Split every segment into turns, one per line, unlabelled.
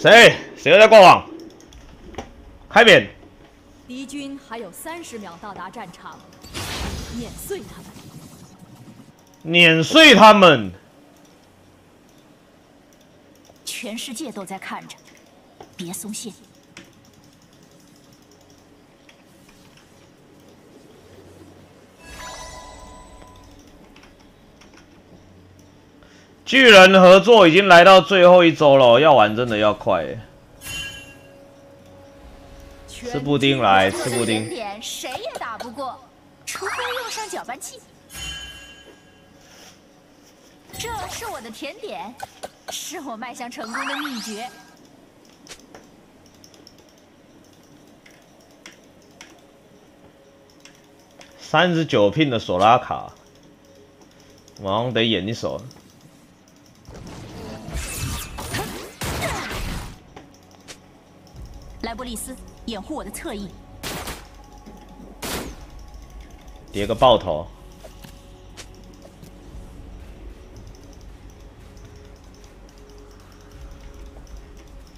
谁？谁又在挂网？开扁！
敌军还有三十秒到达战场，碾碎他们！
碾碎他们！
全世界都在看着，别松懈。
巨人合作已经来到最后一周了，要玩真的要快。吃布丁来，吃布丁。
点谁也打不过，除非用上搅拌器。这是我的甜点，是我迈向成功的秘诀。
三十九聘的索拉卡，马上得演一手。
莱布利斯，掩护我的侧翼。
叠个爆头。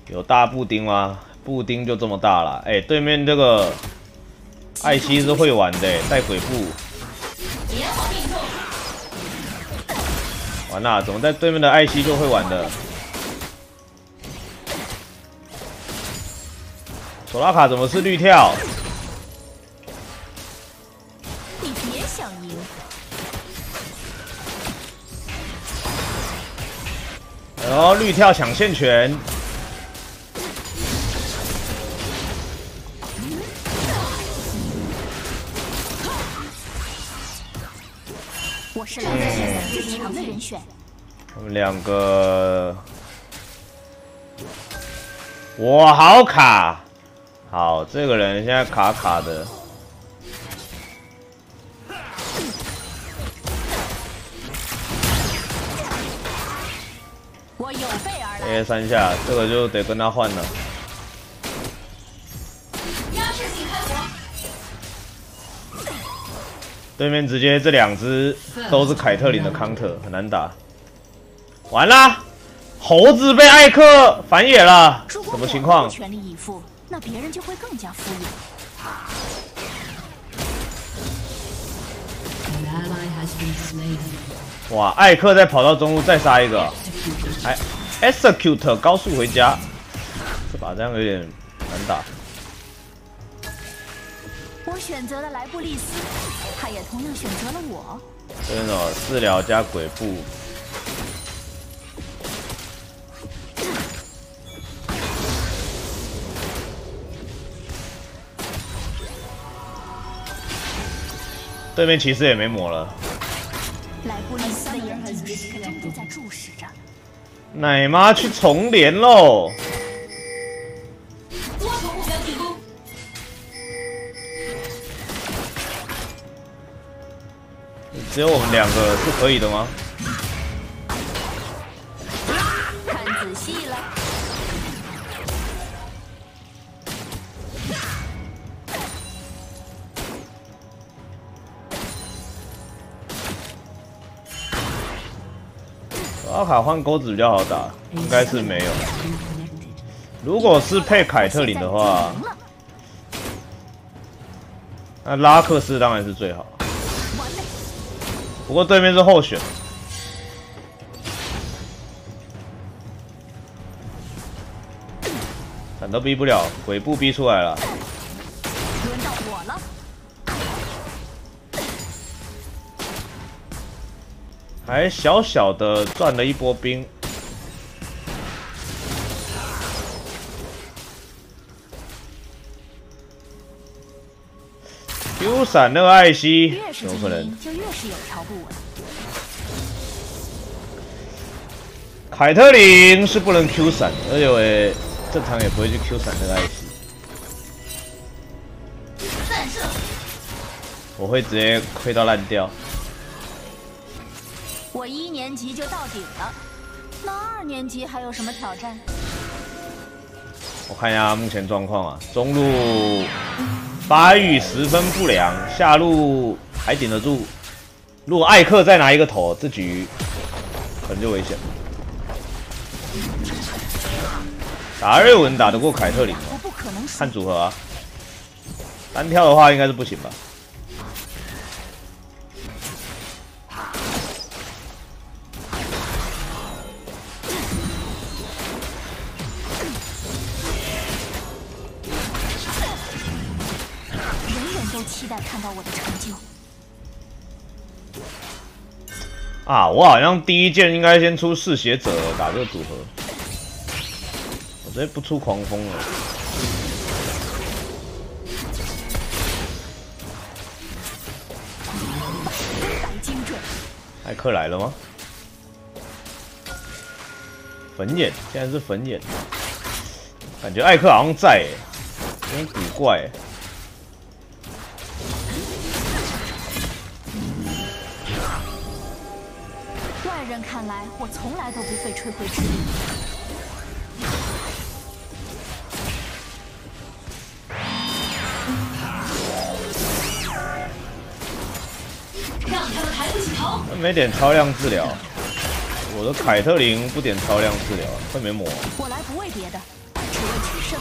有大布丁吗？布丁就这么大了。哎，对面这个艾希是会玩的，带鬼步。完了，怎么在对面的艾希就会玩的？索拉卡怎么是绿跳？
你别想赢！
然后绿跳抢线权。
我是来自最强的人选。
我们两个，我好卡。好，这个人现在卡卡的。
我有备而来。
A 三下，这个就得跟他换了。对面直接这两只都是凯特琳的 counter，很难打。完啦，猴子被艾克反野了，什么情况？
全力以赴。那别人就会更加敷衍。
哇！艾克再跑到中路再杀一个，还 execute 高速回家，这把这样有点难打。
我选择了莱布利斯，他也同样选择了我。
真的，治疗加鬼步。对面骑士也没魔了。
莱布利斯的眼睛始终都在注视着。
奶妈去重连喽！只有我们两个是可以的吗？卡换钩子比较好打，应该是没有。如果是配凯特琳的话，那拉克斯当然是最好。不过对面是候选，闪都逼不了，鬼步逼出来了。还小小的赚了一波兵，Q 闪那个艾希有可能。凯特琳是不能 Q 闪，而且我正常也不会去 Q 闪那个艾希。我会直接亏到烂掉。
我一年级就到顶了，那二年级还有什么挑战？
我看一下目前状况啊，中路发育十分不良，下路还顶得住。如果艾克再拿一个头，这局可能就危险。打瑞文打得过凯特琳吗？
我不可能输
看。组合啊。单挑的话应该是不行吧？
待看到我的成就。
啊，我好像第一件应该先出嗜血者打这个组合，我直接不出狂风了。艾克来了吗？粉眼，现在是粉眼，感觉艾克好像在、欸，有点古怪、欸。
看来，我从来都不费吹灰之力。
没点超量治疗，我的凯特琳不点超量治疗，会没抹。
我来不为别的，只为取胜。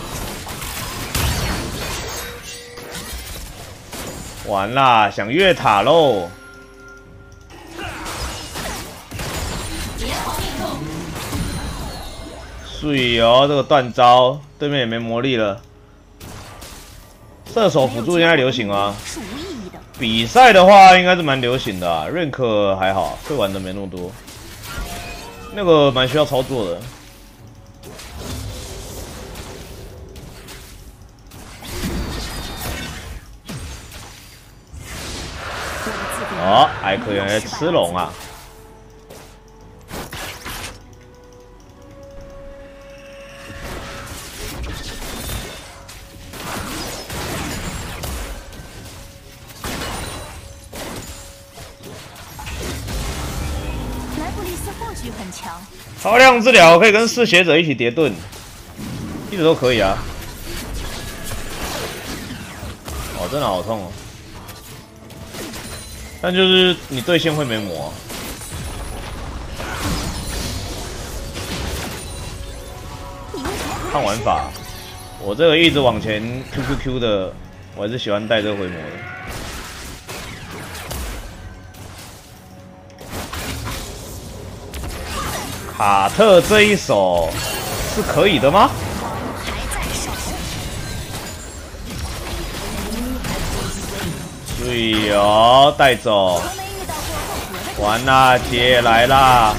完啦，想越塔喽！注意哦，这个断招，对面也没魔力了。射手辅助现在流行吗？
是无意义的。
比赛的话应该是蛮流行的、啊、，rank 还好，会玩的没那么多。那个蛮需要操作的。
我的自闭
哦，艾克原来吃龙啊！超量治疗可以跟嗜血者一起叠盾，一直都可以啊。哦，真的好痛哦！但就是你对线会没魔，看玩法。我这个一直往前 Q Q Q 的，我还是喜欢带这个回魔的。卡特这一手是可以的吗？
还在手？
注意哦，带走。完啦，姐来啦！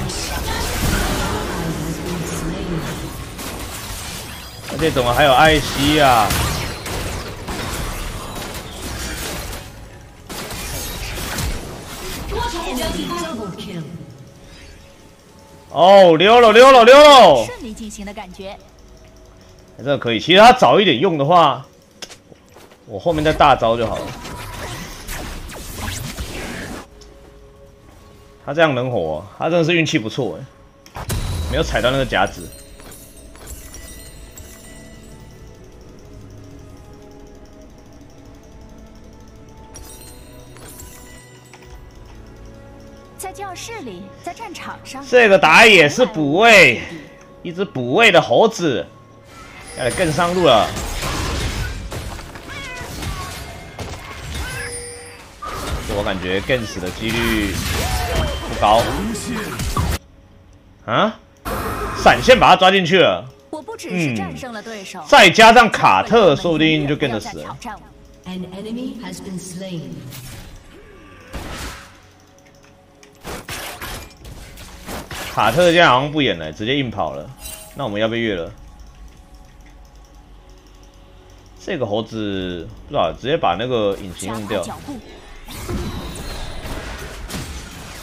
而且怎么还有艾希啊？哦，溜了溜了溜了，
顺利进行的感觉。
这个可以。其实他早一点用的话，我后面再大招就好了。他这样能活，他真的是运气不错哎，没有踩到那个夹子。
在教室里，在战场上，
这个打野是补位，一只补位的猴子，要来更上路了。我感觉更死的几率不高。啊？闪现把他抓进去了，
我不只是战胜了对手，
再加上卡特，说不定就跟着死了。卡特现在好像不演了，直接硬跑了。那我们要被越了。这个猴子不知道，直接把那个隐形用掉，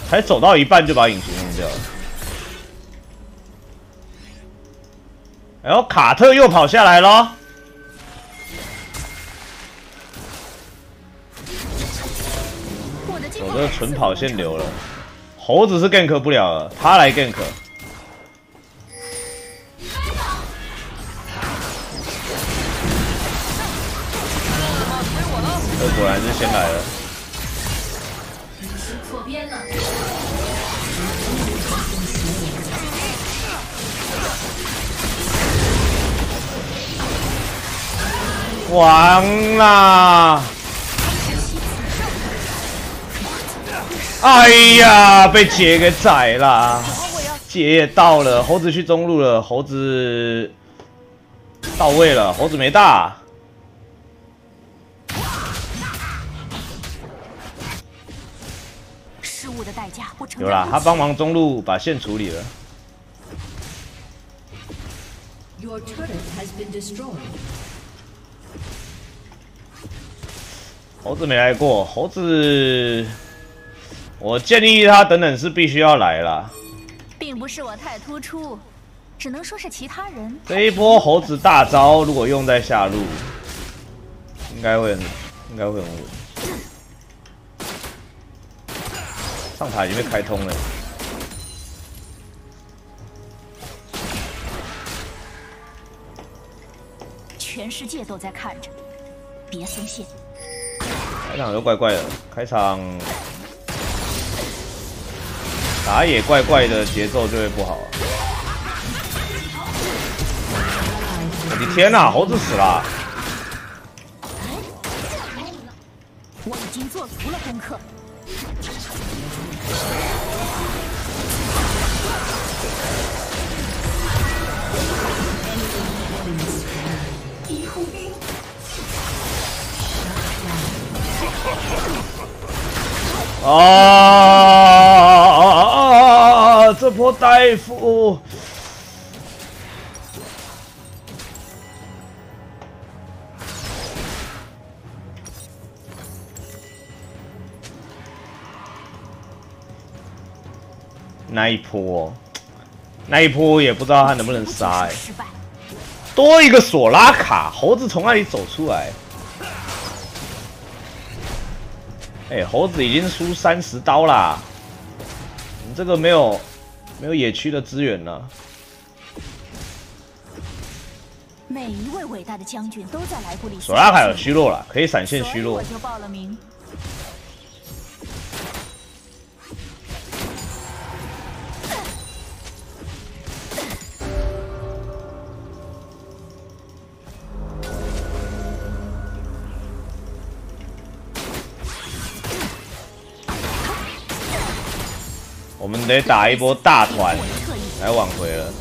才走到一半就把隐形用掉了。然后卡特又跑下来了，
我的
纯跑线流了。猴子是 gank 不了了，他来 gank。这果然是先来了。完了。哎呀，被姐给宰了！姐也到了，猴子去中路了，猴子到位了，猴子没大。
失误的代价，我承
有啦，他帮忙中路把线处理了。
Your turret has been destroyed.
猴子没来过，猴子，我建议他等等是必须要来了。
并不是我太突出，只能说是其他人。
这一波猴子大招如果用在下路，应该会很，应该会很稳。上塔已经被开通了，
全世界都在看着，别松懈。
开场就怪怪的，开场打野怪怪的节奏就会不好。我的天哪、猴子死了！
我已经做足了功课。
这波大夫，那一波，那一波也不知道他能不能杀哎、
失败，
多一个索拉卡，猴子从那里走出来。哎、猴子已经输三十刀啦！你这个没有没有野区的资源了。
每一位伟大的将军都在来布里斯。
索拉卡有虚弱了，可以闪现虚弱
我。就报了名。
得打一波大团来挽回了。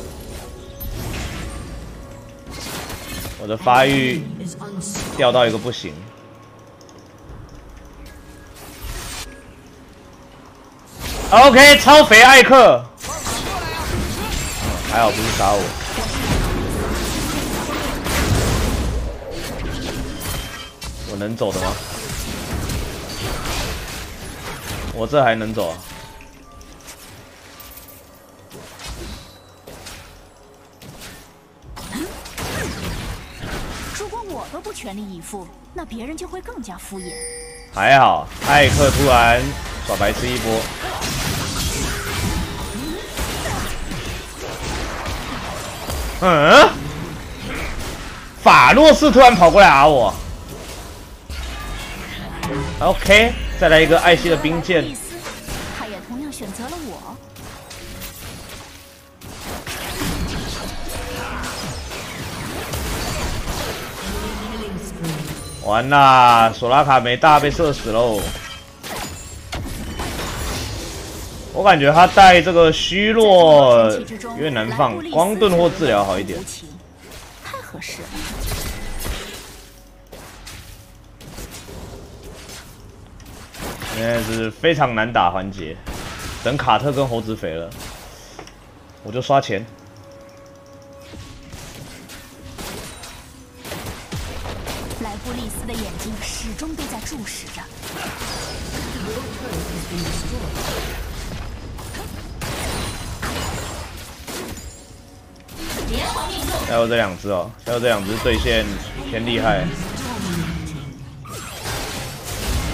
我的发育掉到一个不行。OK，超肥艾克，还好不是杀我。我能走的吗？我这还能走？
我都不全力以赴，那别人就会更加敷衍。
还好，艾克突然耍白痴一波。嗯？法洛斯突然跑过来打我。OK，再来一个艾希的冰剑完啦，索拉卡没大被射死喽。我感觉他带这个虚弱
在这种天气之中
有点难放，光盾或治疗好一点。
太合适了。
现在是非常难打环节，等卡特跟猴子肥了，我就刷钱。
注视着。
还有这两只哦，还有这两只对线偏厉害。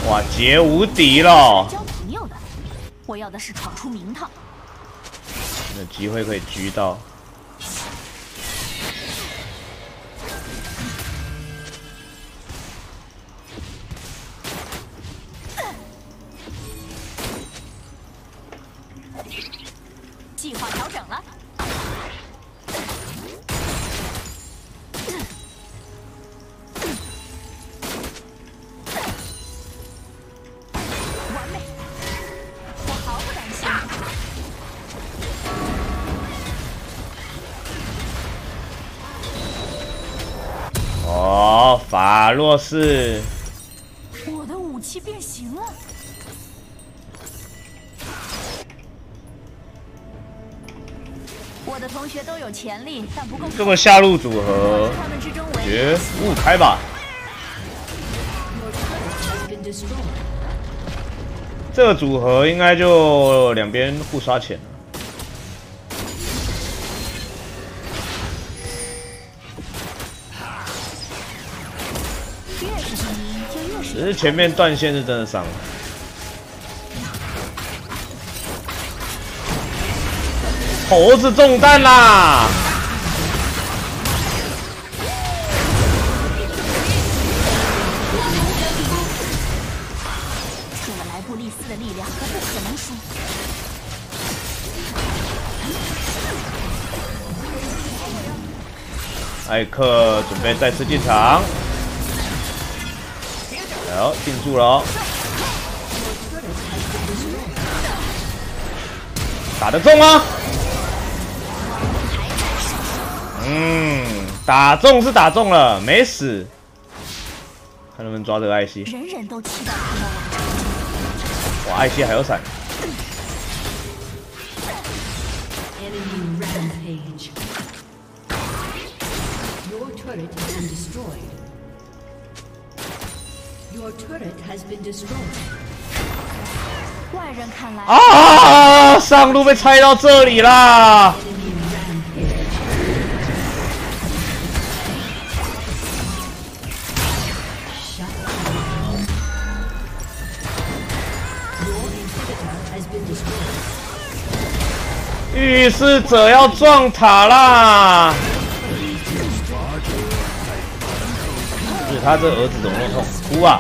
哇，杰无敌了！
交朋友的，我要的是闯出名堂。
有机会可以狙到。洛是，
我的武器变形了。我的同学都有潜力，但不够。
这个下路组合，绝雾开吧。这个组合应该就两边互刷钱了。只是前面断线是真的伤了。猴子中弹啦！
除了莱布利斯的力量，我不可能输。
艾克准备再次进场，好，定住了哦，打得中吗？嗯，打中是打中了，没死，看能不能抓这个艾希。
人人都期待
哇，艾希还有闪
，Enemy rampage. Your turret has been destroyed.
人看来，
啊！上路被拆到这里啦.御侍者要撞塔啦！他这儿子怎么那么痛？哭啊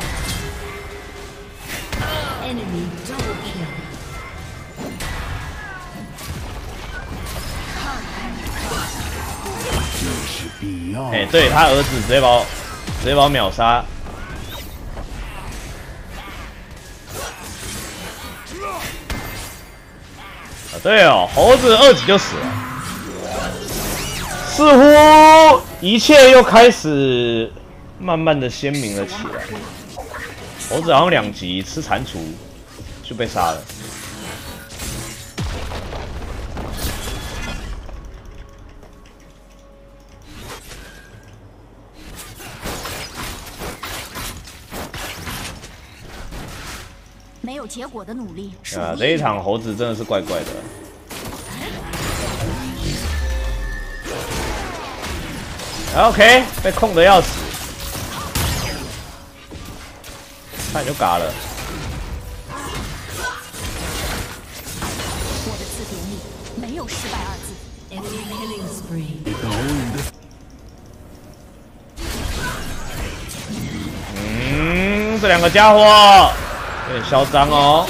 ！Enemy double kill.
哎、对他儿子直接把我直接把我秒杀。啊，对哦，猴子二级就死了，似乎一切又开始慢慢的鲜明了起来。猴子好像两级吃蟾蜍就被杀了。
没有结果的努力是
啊，这一场猴子真的是怪怪的。OK，被控的要死，差点就嘎了。
我的字典里没有失败二字。
嗯，这两个家伙有点嚣张哦。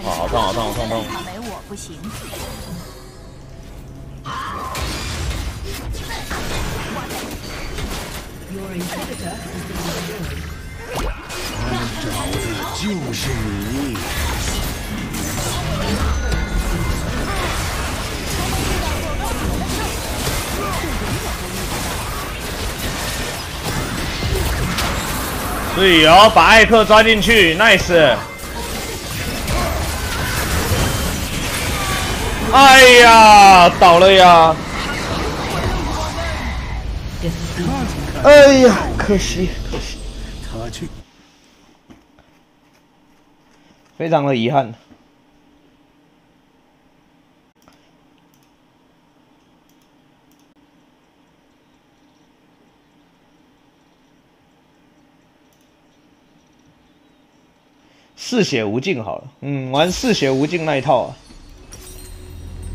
好痛好痛好痛痛
他没我不行。
安找的
就是你。
队友把艾克抓进去，nice。哎呀，倒了呀！哎呀，可惜，可惜，
他去。
非常的遗憾。嗜血无尽好了，嗯，玩嗜血无尽那一套啊。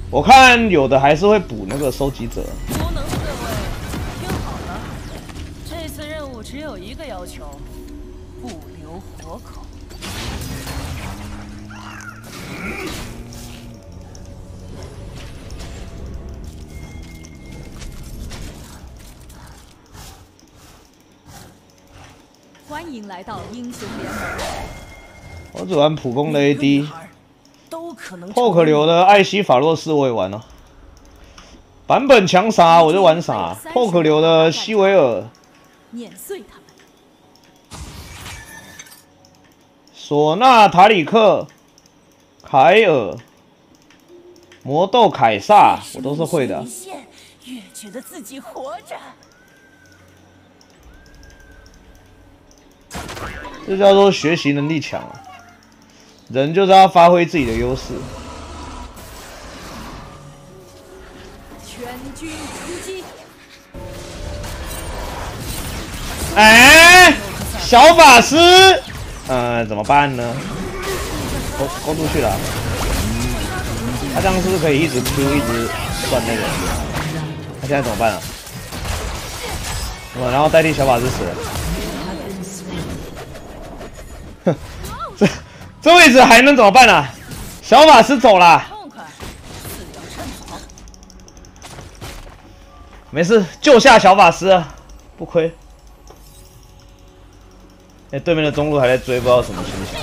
我看有的还是会补那个收集者，
要求，不留活口。
欢迎来到英雄联盟。
我只玩普攻的 AD，
孩都可能。
POK 流的艾希法洛斯我也玩了，版本强啥我就玩啥。POK 流的希维尔、
碾碎他
索纳塔里克、凯尔、魔斗凯撒，我都是会的
越觉得自己活着。
这叫做学习能力强啊！人就是要发挥自己的优势。
全军出击！
哎，小法师，呃，怎么办呢？勾勾出去了。他这样是不是可以一直 Q 一直算那个？他现在怎么办啊？哦，然后代替小法师死了。哼，这这位置还能怎么办啊？小法师走了，没事，救下小法师，不亏。哎，对面的中路还在追，不知道什么心情。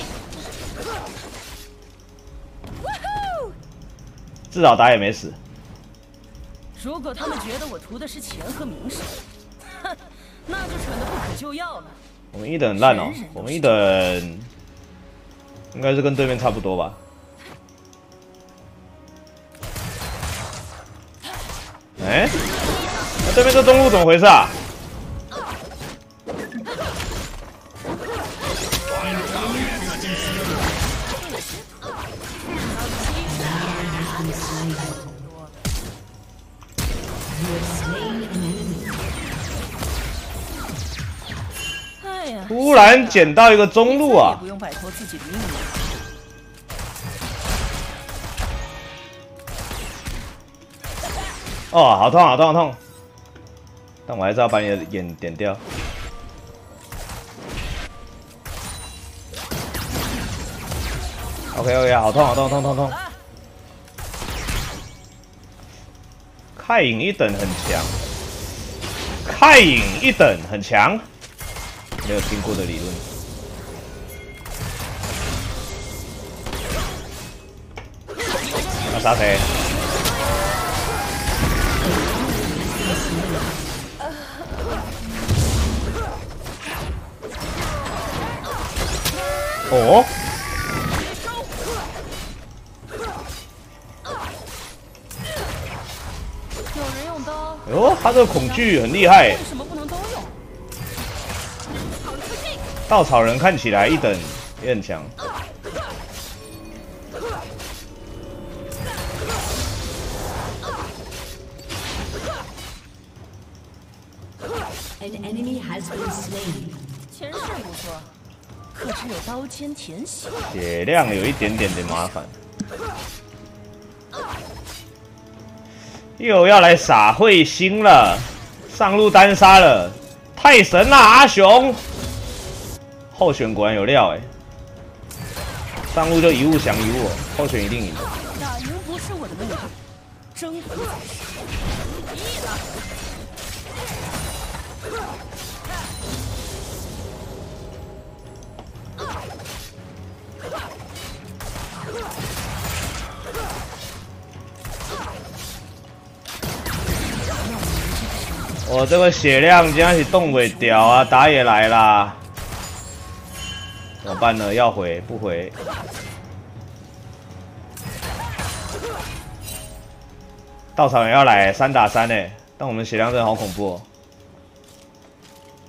至少打野没死。
如果他们觉得我图的是钱和名声，哼，那就蠢得不可救药了。
我们一等很烂哦，我们一等应该是跟对面差不多吧。哎，那对面这中路怎么回事啊？突然捡到一个中路啊！哦，好痛，好痛，好痛！但我还是要把你的眼点掉。OK OK，好痛，好痛，痛痛痛！开影一等很强，开影一等很强，没有听过的理论。要杀谁？哦，
有人用刀，
哟，他这个恐惧很厉害
为。什么
稻草人看起来一等也很强。
An enemy has been slain.
前世不错，可只有刀尖舔血。
血量有一点点的麻烦。又要来撒彗星了，上路单杀了，太神了阿雄！候选果然有料哎，上路就一物降一物，候选一定赢。
打赢不是我的目的，征服才是。易了，
我这个血量今天是动尾屌啊，打野来啦，怎么办呢？要回不回？稻草人要来三打三呢，但我们血量真的好恐怖哦。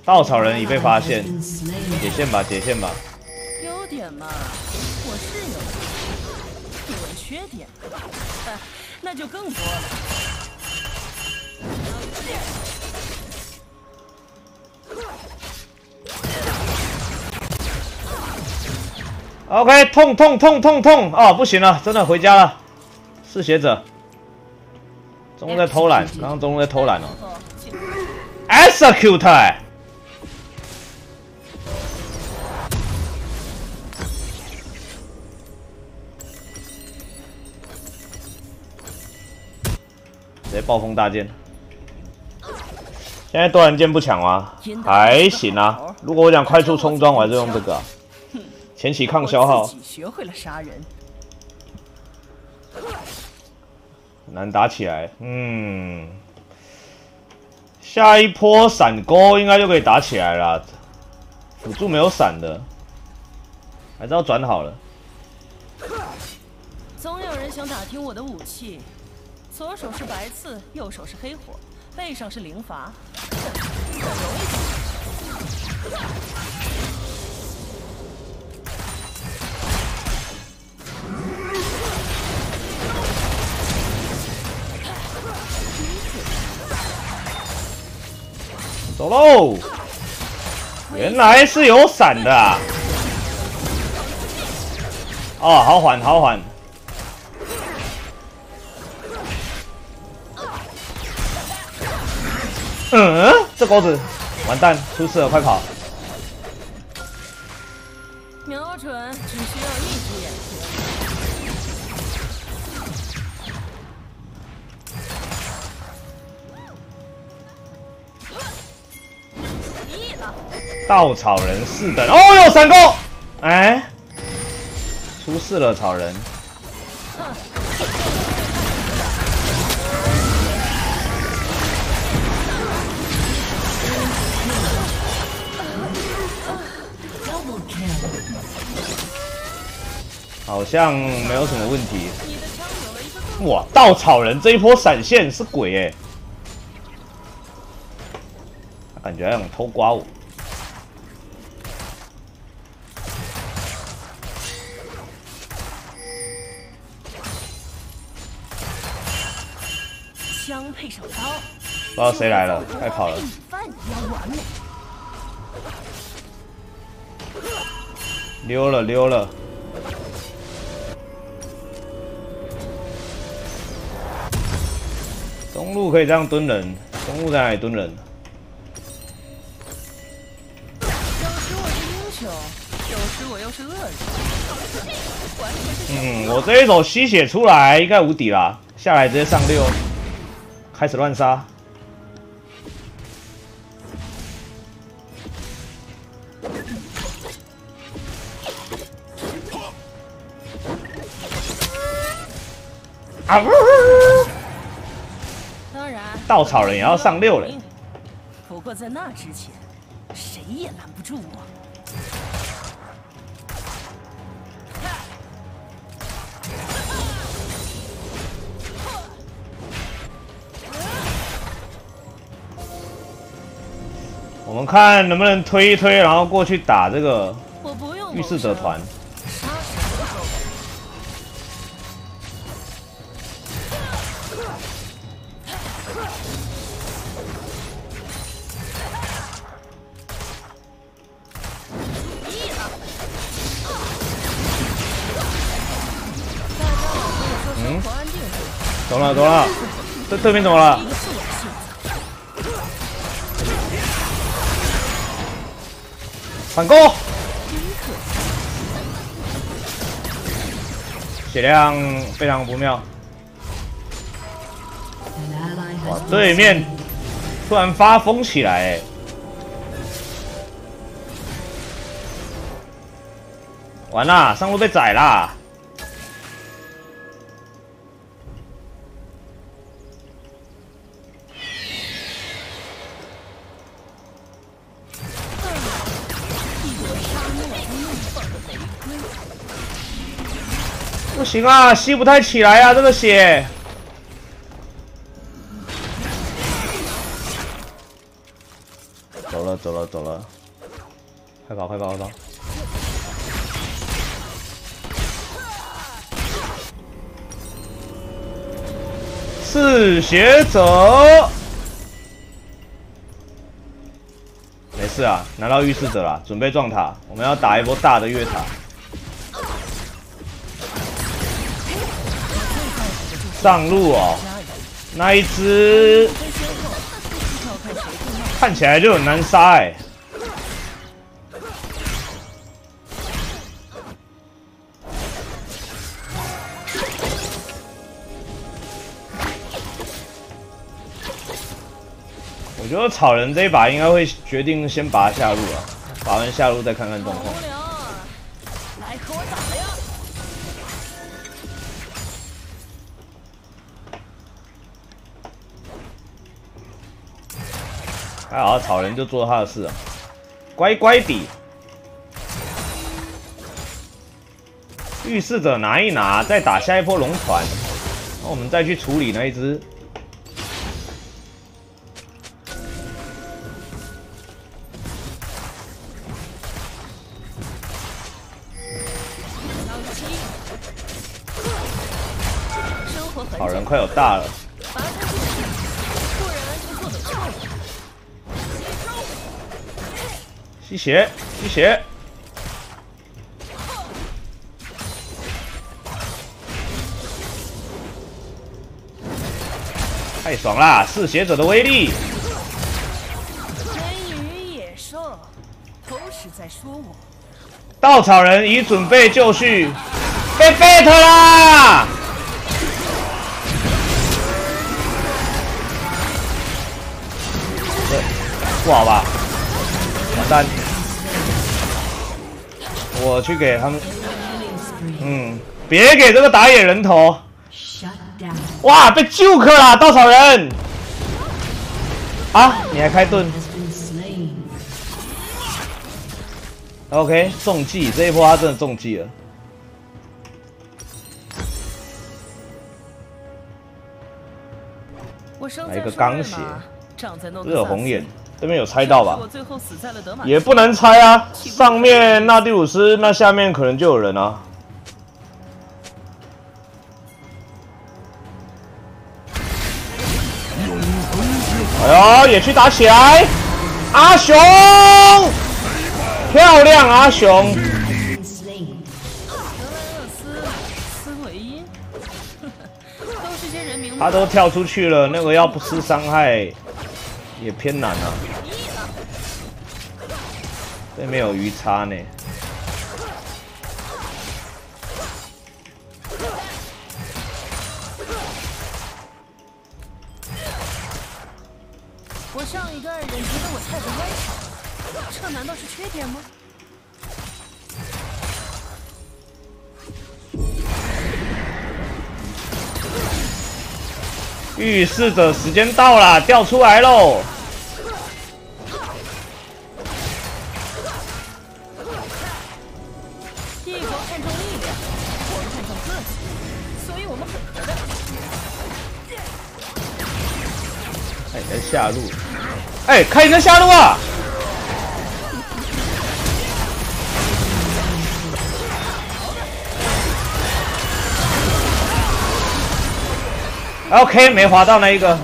稻草人已被发现，解线吧，解线吧。
优点嘛，我是有的。缺点，哎，那就更多了。
OK，痛痛痛痛痛！哦，不行了，真的回家了。嗜血者，中路在偷懒，刚刚中路在偷懒哦。Execute！直接暴风大剑。现在多人剑不抢吗？还行啊。如果我想快速冲装，我还是用这个、前期抗消耗。
自己学会了杀人。
很难打起来。嗯，下一波闪钩应该就可以打起来了。辅助没有闪的，还是要转好了。
总有人想打听我的武器，左手是白刺，右手是黑火，背上是灵罚，很容易。
走喽！原来是有闪的、啊。哦，好缓，好缓。嗯，这钩子完蛋，出事了，快跑！
瞄准
稻草人四等，哦哟，闪过！哎，出事了，草人。好像没有什么问题。哇，稻草人这一波闪现是鬼哎、感觉好像偷刮我。不知道谁来了，快跑了。溜了溜了。中路可以这样蹲人，中路在哪里蹲人？
有时我是英雄，有时我又是恶人。
嗯，我这一手吸血出来应该无敌啦，下来直接上六，开始乱杀。啊呜！
当然，
稻草人也要上六了。
不过在那之前，谁也拦不住我。
我们看能不能推一推，然后过去打这个
我不用
御侍者团。了懂了，这对面怎么了？反攻，血量非常不妙。哇对面突然发疯起来，哎，完啦，上路被宰啦！行啊，吸不太起来啊，这个血。走了走了走了，快跑快跑快跑！嗜血者，没事啊，拿到御侍者了，准备撞塔，我们要打一波大的越塔。上路哦，那一只看起来就很难杀哎、我觉得草人这一把应该会决定先拔下路啊，拔完下路再看看状况。还好草人就做他的事啊，乖乖的。预示者拿一拿，再打下一波龙团，那我们再去处理那一只。
生活很
好人快有大了，吸血，吸血。太爽啦！嗜血者的威力，
人与野兽都是在说我。
稻草人已准备就绪，被 bet 啦！这不好吧？完蛋！我去给他们，嗯，别给这个打野人头。哇，被 juke 了，稻草人！啊，你还开盾 slain.？OK，中计，这一波他真的中计了。来一个钢血热红眼，这边有猜到吧也不能猜啊，上面纳蒂鲁斯，那下面可能就有人啊。哎呦，也去打起来！阿雄，漂亮，阿雄！他都跳出去了，那个要不吃伤害也偏难了，对面有鱼叉呢。
我上一个爱人觉得我太不乖巧，这难道是缺点吗？
预示着时间到了，掉出来喽！
帝国看重力量，我们看重个性，所以我们很合的。
哎，你在下路，哎，看你的下路啊！OK，没划到那一个。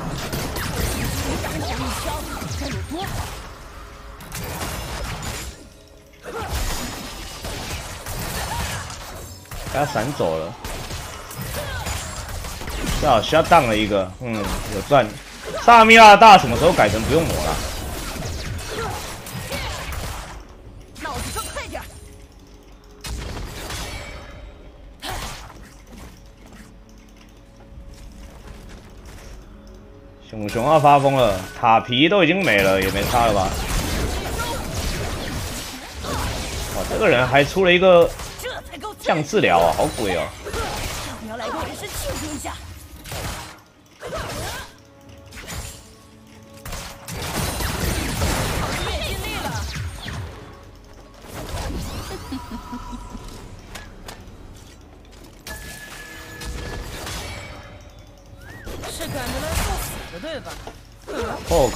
他闪走了，正好需要荡了一个，嗯，有赚。萨米拉大什么时候改成不用磨了？熊二发疯了，塔皮都已经没了，也没差了吧？哇，这个人还出了一个！降治疗啊，好鬼哦！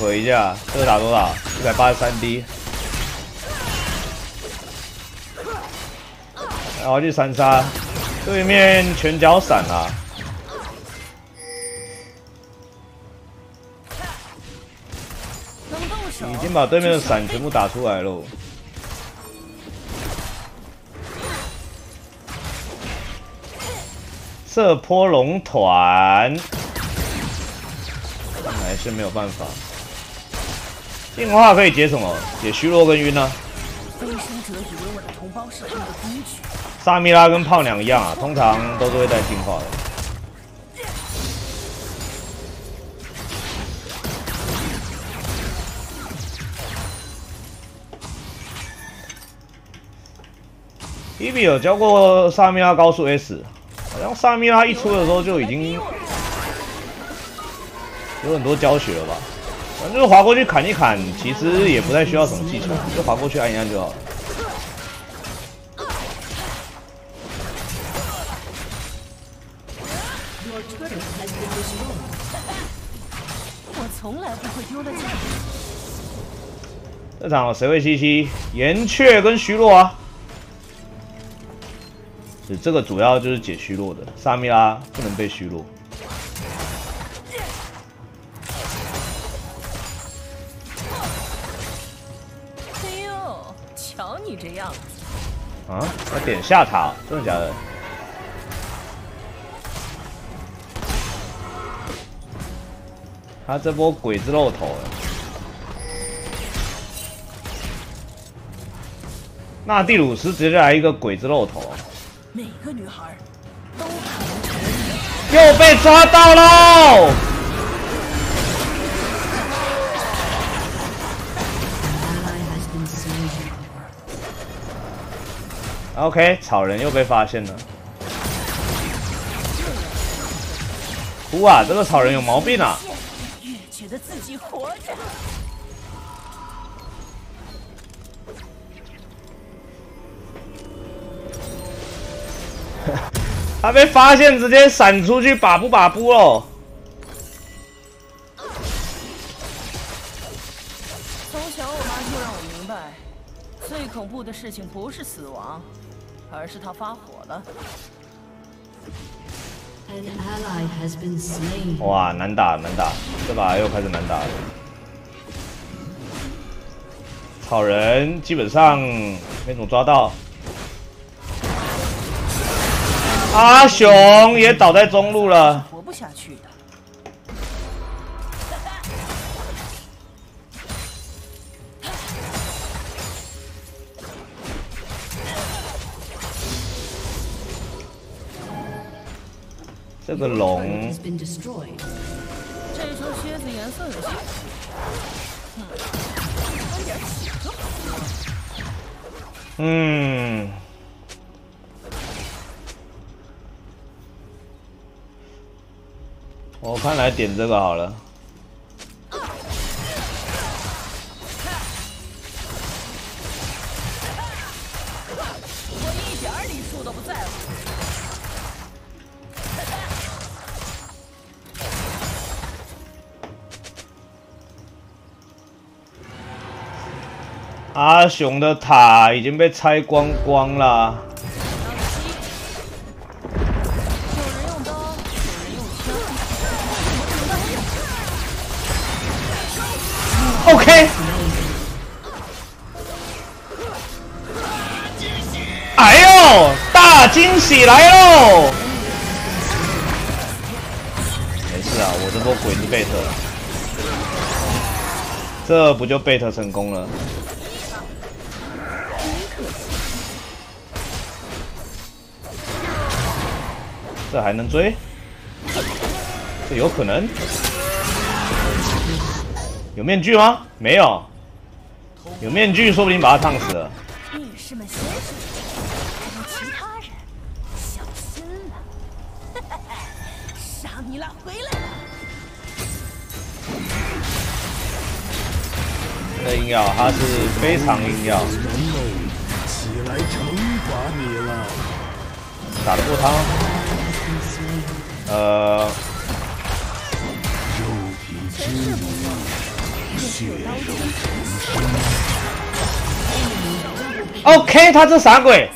回一下，
这个打多少？一百八十三 D。然后去三杀，对面拳脚闪啊！已经把对面的闪全部打出来了。射波龙团，看来是没有办法。进化可以解什么？解虚弱跟晕啊。萨米拉跟胖娘一样啊，通常都是会带进化的。伊比有教过萨米拉高速 S，好像萨米拉一出的时候就已经有很多教学了吧？反正就是划过去砍一砍，其实也不太需要什么技巧，就划过去按一按就好了。
我从来不会丢了架。
这场谁会吸吸？岩雀跟虚弱啊。这个主要就是解虚弱的，萨米拉不能被虚弱。
你这样，
啊，要点下塔，真的假的？他这波鬼子露头了。那蒂鲁斯直接来一个鬼子露头，
每个女孩
又被抓到喽！OK，草人又被发现了。哭啊！这个草人有毛病啊！他被发现，直接闪出去，把不把不哦。
从小我妈就让我明白，最恐怖的事情不是死亡，而是他发火了。
An ally has been slain.
哇，难打难打，这把又开始难打了。草人基本上没怎么抓到，阿雄也倒在中路了。
活不下去的。
这个龙
has been destroyed.
这双靴子颜色有些……嗯，
我看来点这个好了。阿雄的塔已经被拆光光了。OK。哎呦，大惊喜来喽！没事啊，我这波鬼子贝特，这不就贝特成功了？这还能追？这有可能？有面具吗？没有。有面具，说不定把他烫死了。
女士们、先生们，还有其他人，小心了！沙弥拉回来了。
这硬要，他是非常硬要，
人类起来惩罚你了。
打得过他吗？呃，
肉体之，血肉成。
OK，他这啥鬼？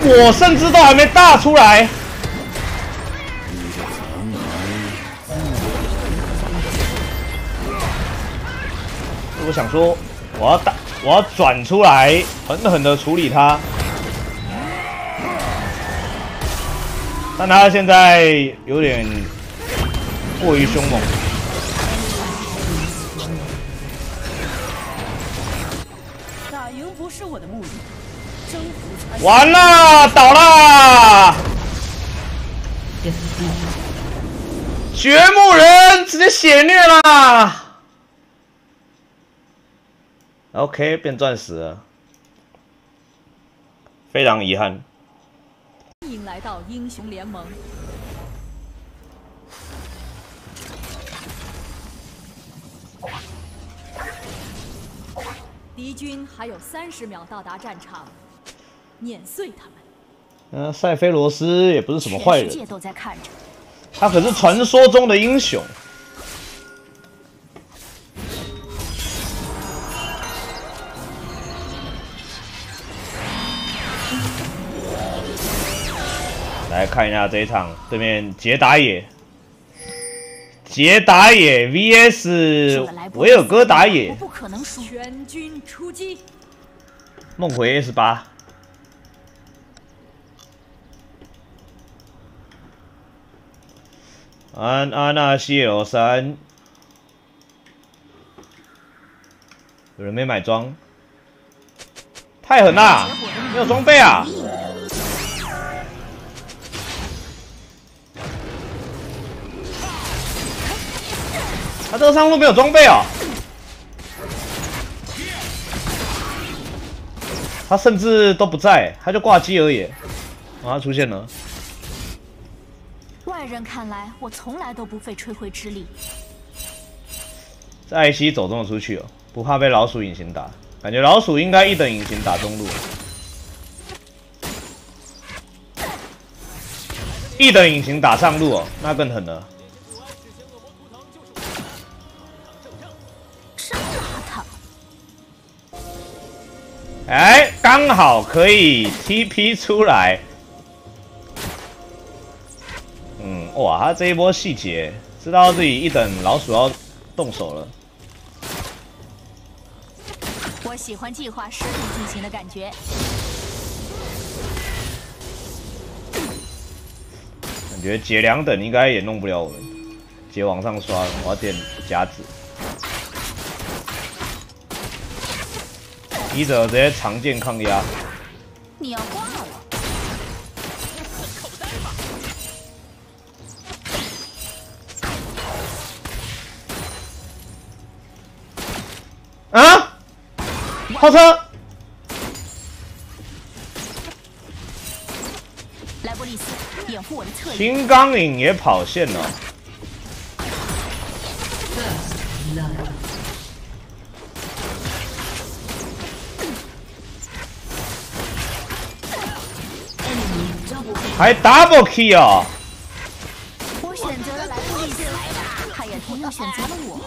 我甚至都还没大出来。我想说，我要打，我要转出来，狠狠的处理他。但他现在有点过于凶猛。
打赢不是我的目的，征服才。
完了，倒啦
！Defeat.
掘墓人直接血虐啦！OK，变钻石了，非常遗憾。
来到英雄联盟，敌军还有三十秒到达战场，碾碎他们。
嗯，塞菲罗斯也不是什么坏人，他可是传说中的英雄。来看一下这一场，对面杰打野，杰打野 VS 维尔哥打野，
不可能输。
全军出击！
梦回 S 八。安安娜西尔三，有人没买装，太狠啦！没有装备啊！他这个上路没有装备哦，他甚至都不在，他就挂机而已。啊，他出现了。
外人看来，我从来都不费吹灰之力。
这艾希走中了出去哦，不怕被老鼠隐形打，感觉老鼠应该一等隐形打中路，一等隐形打上路哦，那更狠了。哎，刚好可以 TP 出来。嗯，哇，他这一波细节，知道自己一等老鼠要动手了。
我喜欢计划顺利进行的感觉。
感觉解两等应该也弄不了我们，解往上刷，我要点夹子。医者直接长剑抗压，
你要挂了。
啊！炮车，
莱布利斯，掩护我的侧翼。
金刚影也跑线了。还 double 哦！
我选择了莱布利斯，他也同样选择了我。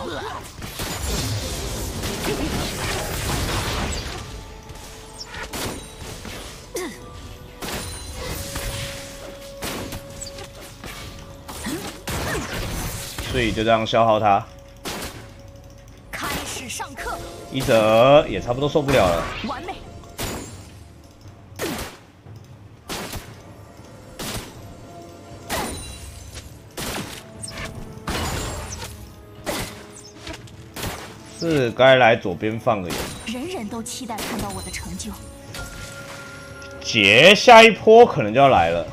所以就这样消耗他。
开始上课，
一泽也差不多受不了了。
完美。
是该来左边放个眼。
人人都期待看到我的成就。
姐下一波可能就要来了。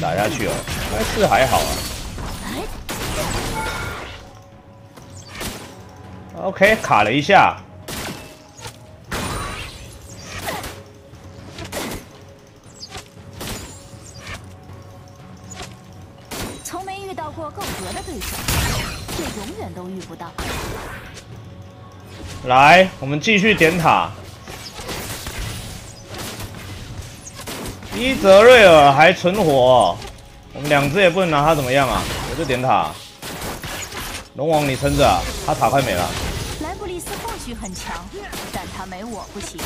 打下去哦，但是还好啊。OK，卡了一下，来，我们继续点塔。伊泽瑞尔还存活、我们两只也不能拿他怎么样啊！我就点塔。龙王你撑着，他塔快没了。
莱布利斯或许很强，但他没我不行。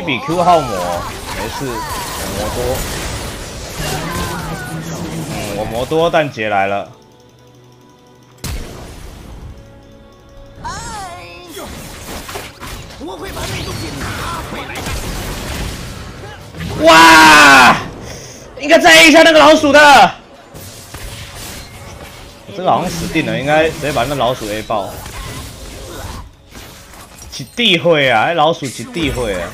一比 Q 号魔，没事，我魔多。嗯，我魔多，但杰来了。哇！应该再 A 一下那个老鼠的。这个好像死定了，应该直接把那老鼠 A 爆。一地会啊那老鼠一地会啊。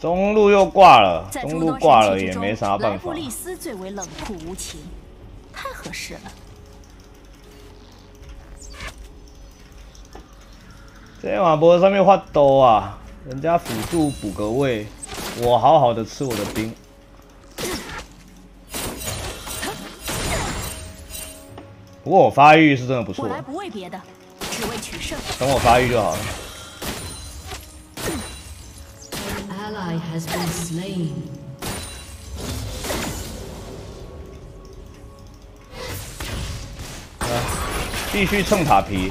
中路又挂了中路挂了也没啥办法。
最为冷酷无情太合适了。
这马博上面画兜啊，人家辅助补个位，我好好的吃我的兵。不过我发育是真的不错
我，来不为别的，只为取胜。
等我发育就好了。
An ally has been slain.
必须蹭塔皮，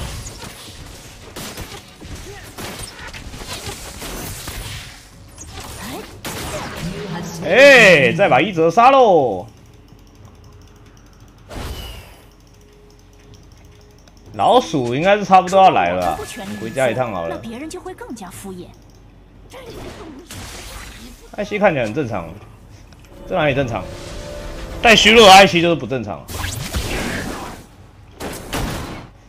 哎，再把一泽杀喽！老鼠应该是差不多要来了，回家一趟好了。
那别人就会更加敷衍。
艾希看起来很正常，这哪里正常？带虚弱的艾希就是不正常。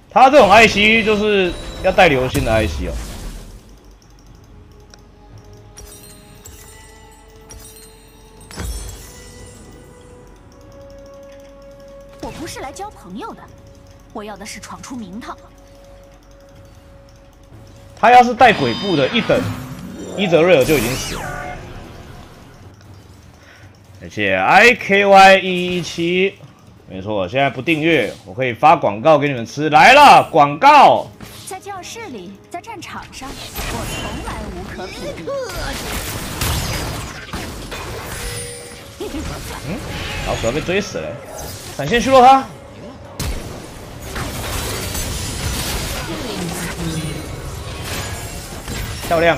他这种艾希就是要带流星的艾希哦。
我要的是闯出名堂。
他要是带鬼步的，一等伊泽瑞尔就已经死了。而且 I K Y 一一七，没错，现在不订阅，我可以发广告给你们吃。来了，广告！
在教室里，在战场上，我从来无可匹敌。
嗯老鼠要被追死了，闪现虚弱他。漂亮.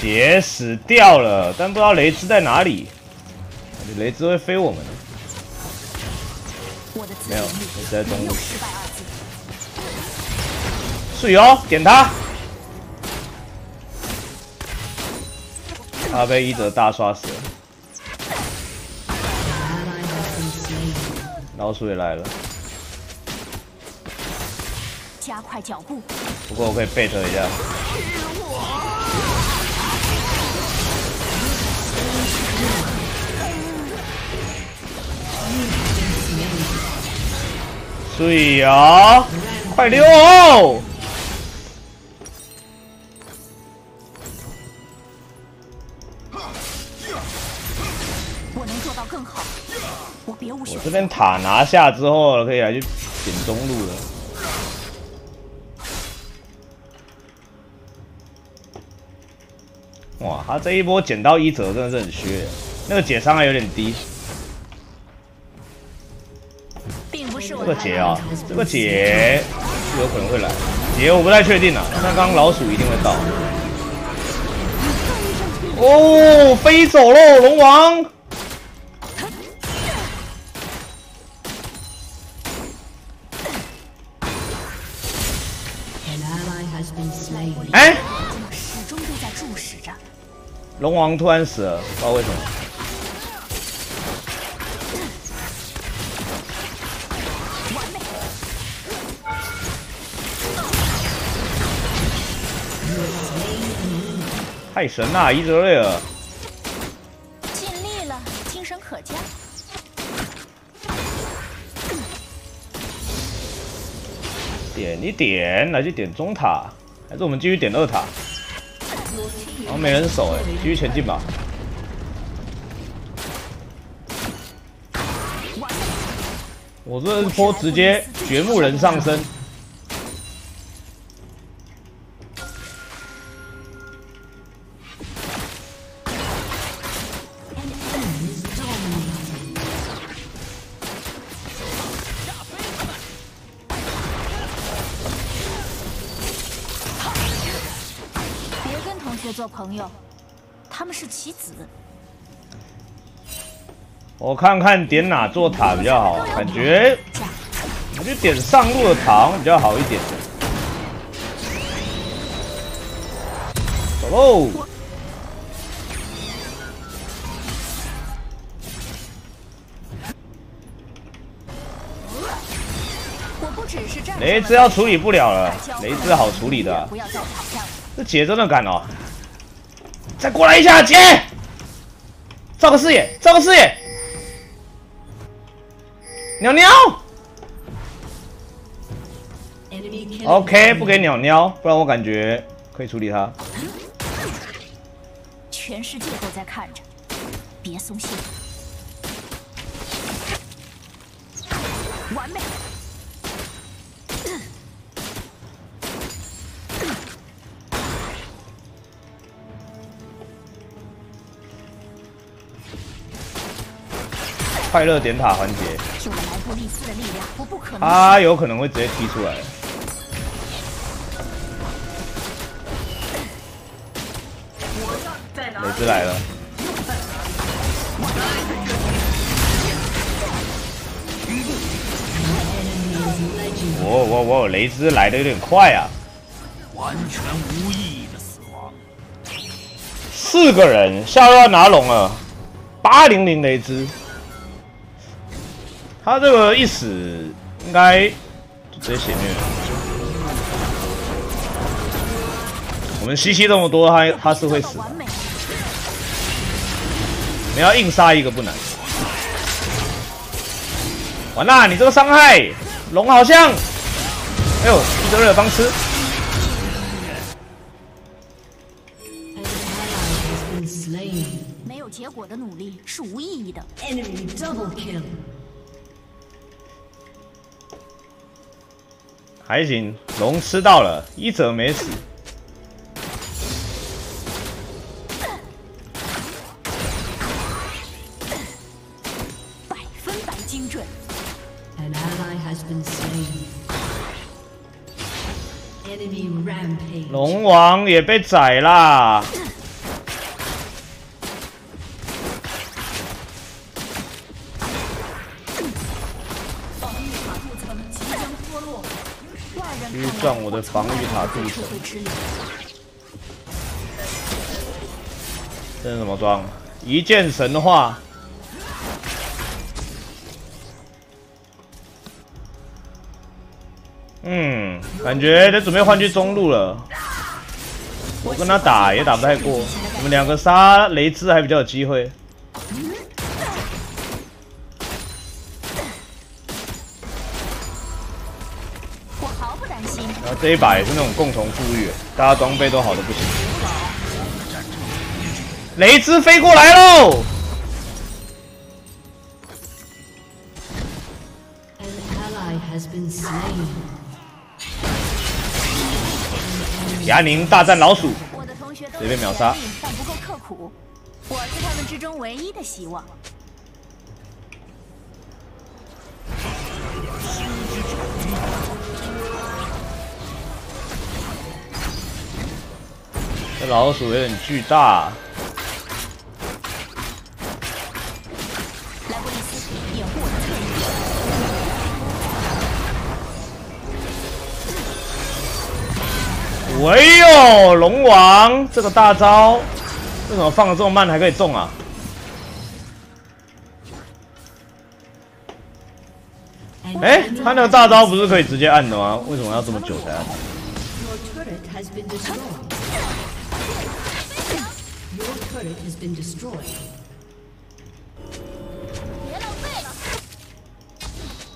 杰死掉了，但不知道雷兹在哪里。雷兹会飞我们，
我的自
没有
信力
我在中路。是哦，点他。他被伊泽大刷死了.老鼠也来了，
加快脚步，
不过我可以贝特一下。对呀，快溜哦！
别无选择。
我这边塔拿下之后，可以来去点中路了。哇，他这一波捡到一折真的是很削，那个解伤害有点低。
并不是我
这个解啊，这个解是有可能会来，解我不太确定啊。但刚刚老鼠一定会到。哦，飞走喽，龙王！龙王突然死了，不知道为什么。太神了，伊泽瑞尔！
尽力了，精神可嘉。
点一点，来去点中塔，还是我们继续点二塔？没人守哎，继续前进吧。我这波直接掘墓人上身，我看看点哪座塔比较好，感觉我觉得点上路的塔比较好一点。走喽！雷兹要处理不了了，雷兹好处理的。这姐真的敢哦！再过来一下，姐！照个视野，照个视野！鸟鸟，OK，不给鸟鸟，不然我感觉可以处理他。
全世界都在看着，别松懈。完美。
快乐点塔环节，他有可能会直接踢出来。雷兹来了，我我我，雷兹来的有点快啊！
完全无意义的死亡。
四个人，下路要拿龙了，八零零雷兹，他这个一死应该直接血虐了。我们吸吸这么多，他他是会死，你要硬杀一个不难。完啦，你这个伤害，龙好像，哎呦，伊泽瑞尔帮吃，
没有结果的努力是无意义的。
Enemy double kill.
还行，龙吃到了，伊泽没死。
百分百精准。
An ally has been slain. Enemy rampage.
龙王也被宰啦！
人
继续赚我的防御塔镀层
智慧之力。
这是什么装？一剑神话。嗯，感觉得准备换去中路了。我跟他打也打不太过，我们两个杀雷兹还比较有机会。这一把也是那种共同富裕，大家装备都好的不行。雷兹飞过来喽
！An ally has been slain.
亚宁大战老鼠，随便秒杀
但不够刻苦。我是他们之中唯一的希望。
这老鼠有点巨大。
莱布利斯，掩护我的侧翼。
喂呦，龙王这个大招，为什么放的这么慢还可以中啊？哎、他那个大招不是可以直接按的吗？为什么要这么久才按？
Been destroyed.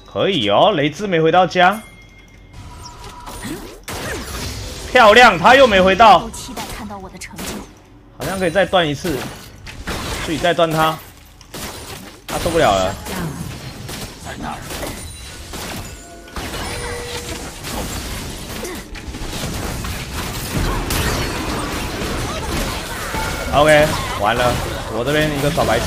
可以哦，雷兹没回到家，漂亮，他又没回到，
期待看到我的成就。
好像可以再断一次，所以再断他，他受不了了。
在那儿
，OK，完了，我这边一个小白痴。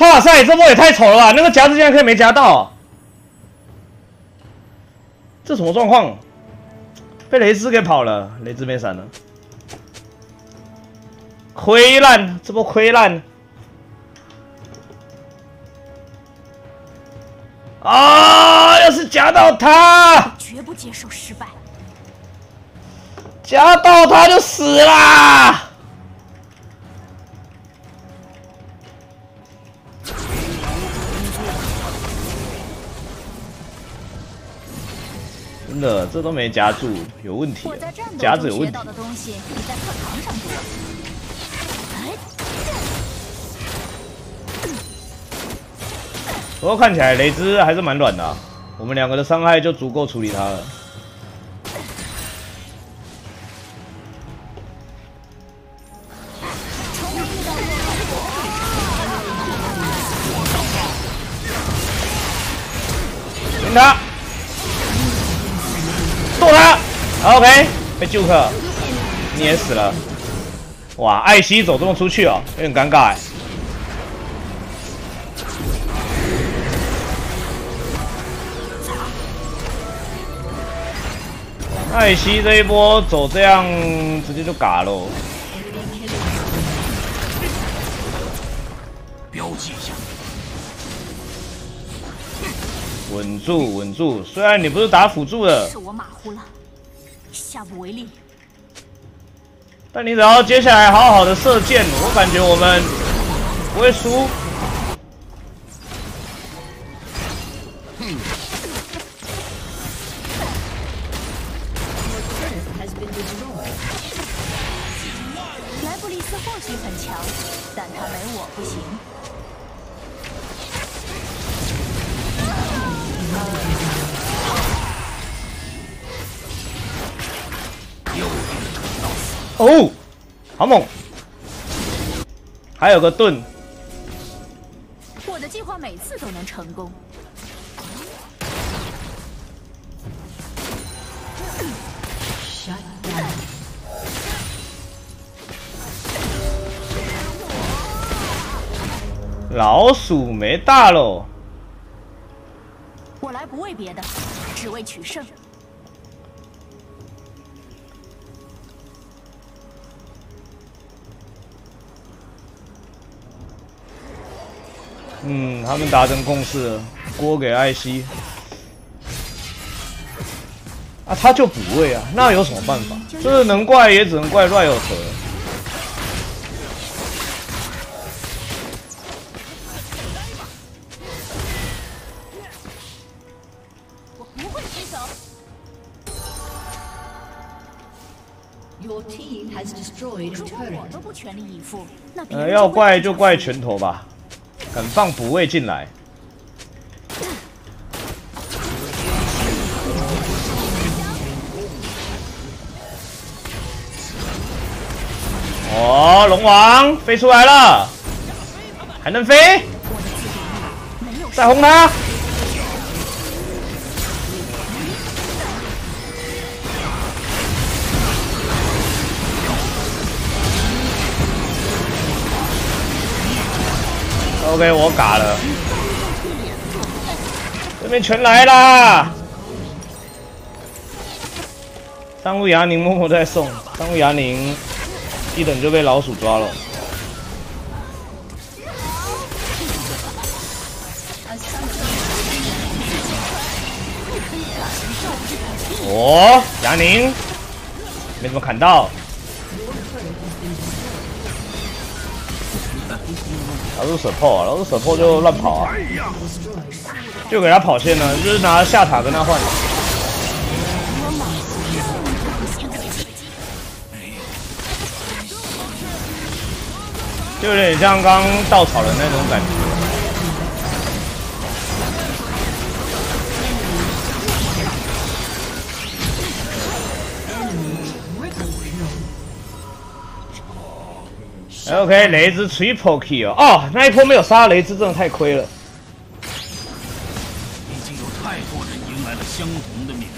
哇塞，这波也太丑了吧！那个夹子竟然可以没夹到，这什么状况？被雷兹给跑了，雷兹没闪了，亏烂，这波亏烂。啊！要是夹到他，
绝不接受失败。
夹到他就死啦！真的，这都没夹住，有问题夹子有问题
斗中学到。的东西比在课堂上多。
不过看起来雷兹还是蛮软的、我们两个的伤害就足够处理他了。đánh 他，剁他，OK，被救克，你也死了。哇，艾希走这么出去哦，有点尴尬哎。艾希这一波走这样，直接就嘎喽。
标记一下。
稳住，稳住！虽然你不是打辅助的，
是我马虎了，下不为例。
但你只要接下来好好的射箭，我感觉我们不会输。好猛！还有个盾，
我的计划每次都能成功。
老鼠没大喽。
我来不为别的，只为取胜。
嗯，他们达成共识了，锅给艾希。啊，他就补位啊，那有什么办法？这是能怪也只能怪 Riot 了。
我不会失手。
Your team has destroyed a
如果我
turret.
都不全力以赴，
呃，要怪
就
就怪拳头吧，敢放补位进来。哦，龙王飞出来了，还能飞？再轰他！OK，我嘎了，这边全来啦！上路牙宁默默在送，上路牙宁一等就被老鼠抓了。哦，牙宁没怎么砍到，老鼠舍炮啊，老鼠舍破就乱跑啊，就给他跑线呢，就是拿下塔跟他换。就有点像刚稻草人那种感觉。OK，雷兹 triple kill 哦，那一波没有杀雷兹，真的太亏了。
已经有太多人迎来了相同的命运。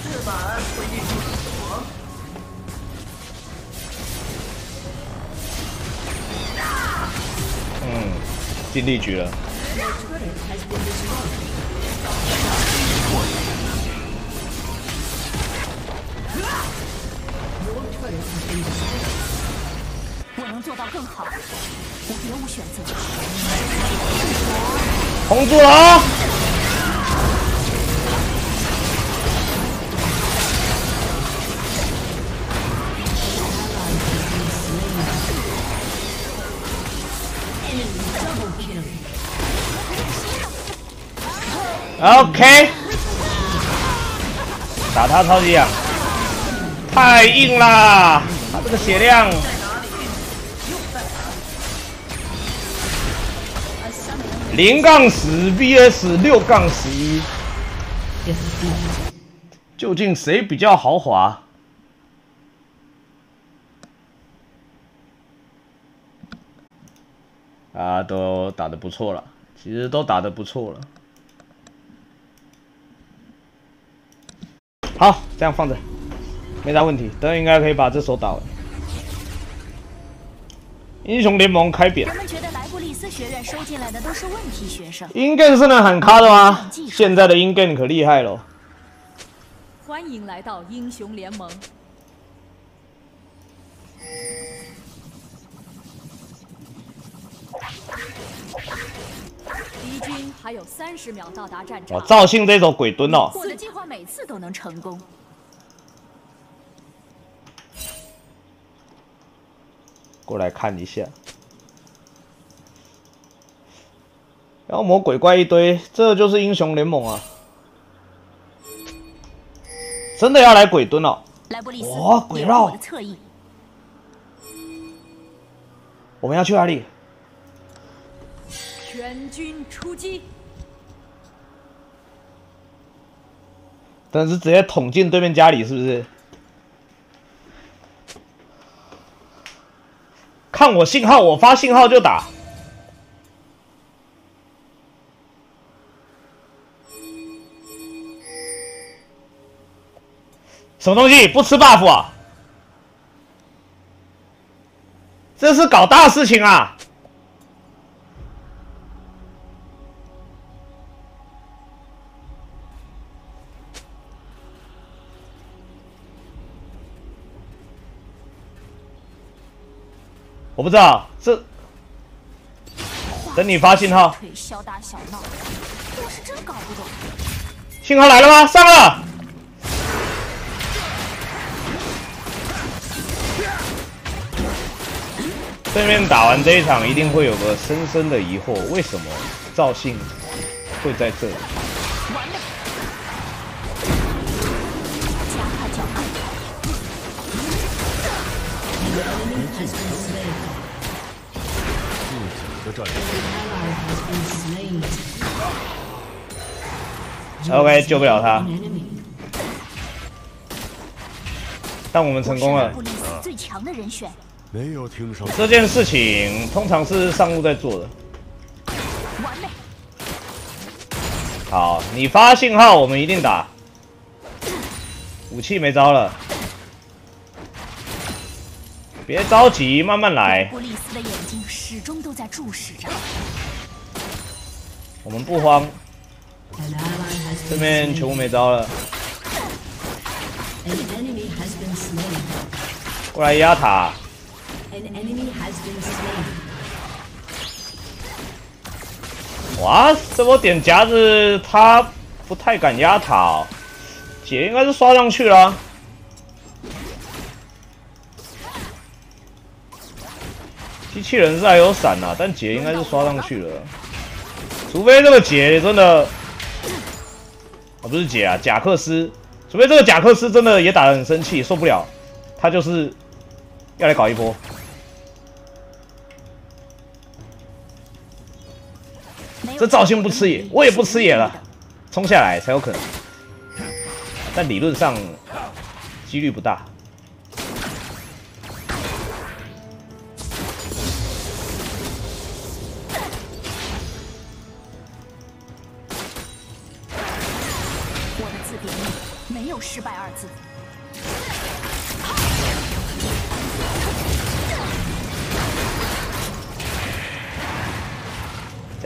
嗯，尽力局了。
能做到更好，我别无选择。
红住了啊！OK，打他超级痒，太硬啦！他这个血量，零杠十 VS 六杠十一，究竟谁比较豪华？啊，都打得不错了，其实都打得不错了。好，这样放着，没啥问题。等下应该可以把这手打完。英雄联盟开扁
人，们觉得莱布利斯学院收进来的都是问题学生。
英 g 是能喊卡的吗？现在的英 g 可厉害了。
欢迎来到英雄联盟。敌军还有三十秒到达战场
哦，。赵信这手鬼蹲哦，
我的计划每次都能成功。
过来看一下。妖魔鬼怪一堆，这就是英雄联盟啊！真的要来鬼蹲哦！
莱布利斯，
哇鬼绕
我
们要去哪里？
全军出击！
但是直接捅进对面家里，是不是？看我信号，我发信号就打。什么东西不吃 buff 啊？这是搞大事情啊！不知道，这等你发信号，
腿小打小闹，我是真搞不懂。
信号来了吗？上了。对面打完这一场，一定会有个深深的疑惑：为什么赵信会在这里？
加快脚步，
的战斗
OK，救不了他，但我们成功了
莱。布利斯最强的人选。
没有听上
这件事情通常是上路在做的。
完美，
好，你发信号，我们一定打。武器没招了，别着急，慢慢来。
布利斯的眼睛始终都在注视着。
我们不慌边
slain.
全部没招了.过来压塔。哇，这波点夹子他不太敢压塔、哦，姐应该是刷上去了啊。机器人是还有闪呐、但姐应该是刷上去了，除非这个姐真的，啊不是姐啊，贾克斯，除非这个贾克斯真的也打得很生气，受不了，他就是要来搞一波。这赵信不吃野，我也不吃野了，冲下来才有可能。但理论上几率不大。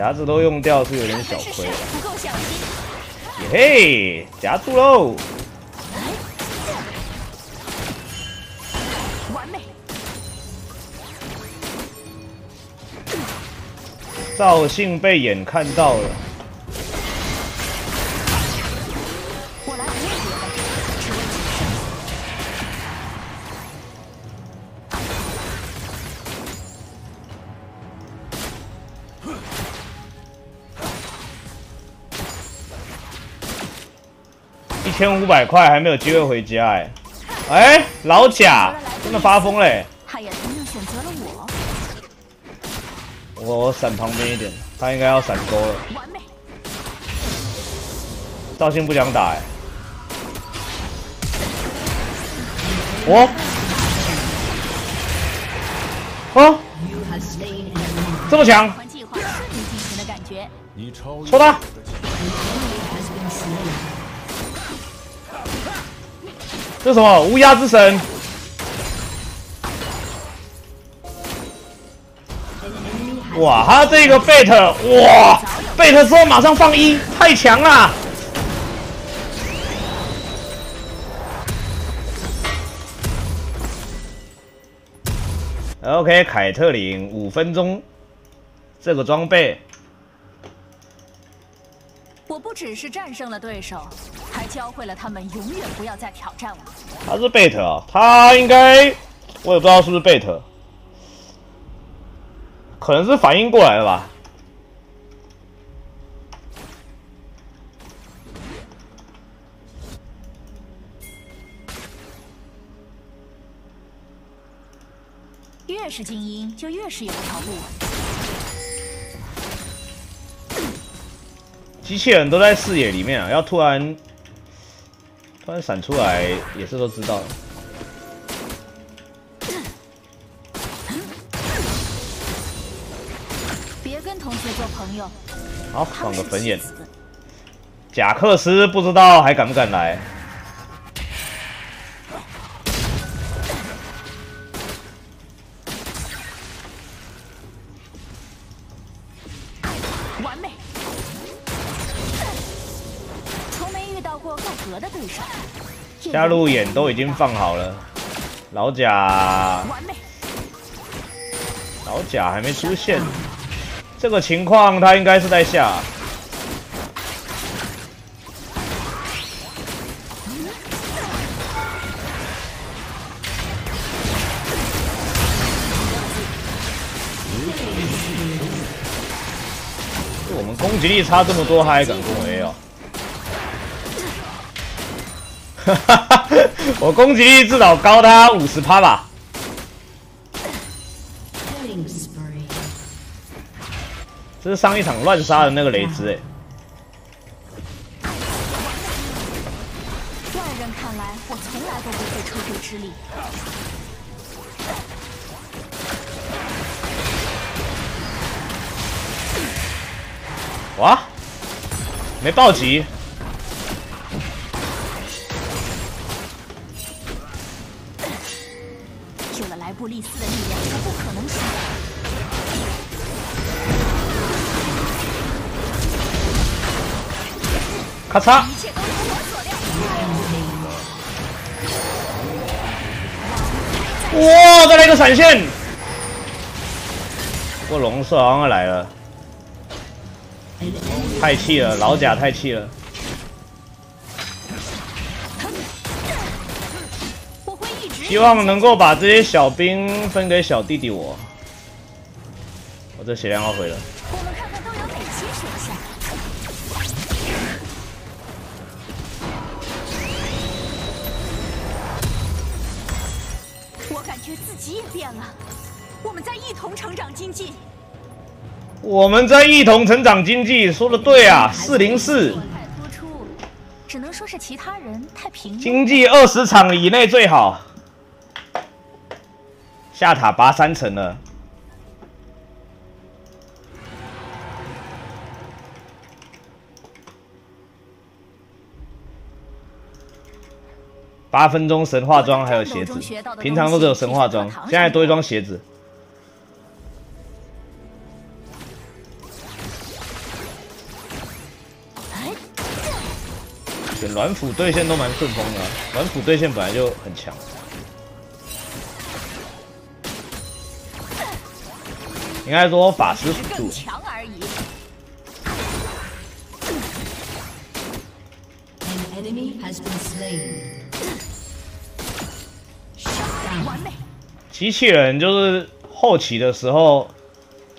夹子都用掉是有点小亏了。
谁不够小心？
耶嘿，夹住喽！
完美，
赵信被眼看到了，
我来
千五百块还没有机会回家哎、哎、老贾真的发疯嘞、
他也同样选择了我，
我闪旁边一点，他应该要闪钩了。
完美，
赵信不想打哎、我，哦
，You have slain an enemy.
这么强，戳他！这什么？乌鸦之神，哇，他这个贝特，哇，贝特之后马上放一，太强了。OK，凯特琳五分钟，这个装备
我不只是战胜了对手，还教会了他们永远不要再挑战我。
他是贝特啊，他应该我也不知道是不是贝特，可能是反应过来了吧。
越是精英，就越是有条不紊。
机器人都在视野里面啊，要突然突然闪出来，也是都知道的。
别跟同学做朋友，
好，放个粉眼。贾克斯不知道还敢不敢来？下路眼都已经放好了，老贾，老贾还没出现，这个情况他应该是在下。我们攻击力差这么多，他还敢跟我 A 哦？哈哈哈，我攻击力至少高他五十趴吧。这是上一场乱杀的那个雷兹哎，
外人看来，我从来都不费吹灰之力。
哇，没暴击，
有了莱布利斯的力量，我不可能输。
咔嚓，
一切都如我所料。
哇，再来一个闪现，不过龙色好像要来了，太气了，老贾太气了，希望能够把这些小兵分给小弟弟我。我这血量要回了，
我们看看都有哪些选项。我感觉自己也变了，我们在一同成长经济。
我们在一同成长经济，说的对啊，四零四
只能说是其他人太平庸。
经济二十场以内最好，下塔拔三层了，八分钟神话装还有鞋子，平常都只有神话装，现在多一双鞋子。选软辅对线都蛮顺风的，软辅对线本来就很强。应该说法师辅助。机器人就是后期的时候，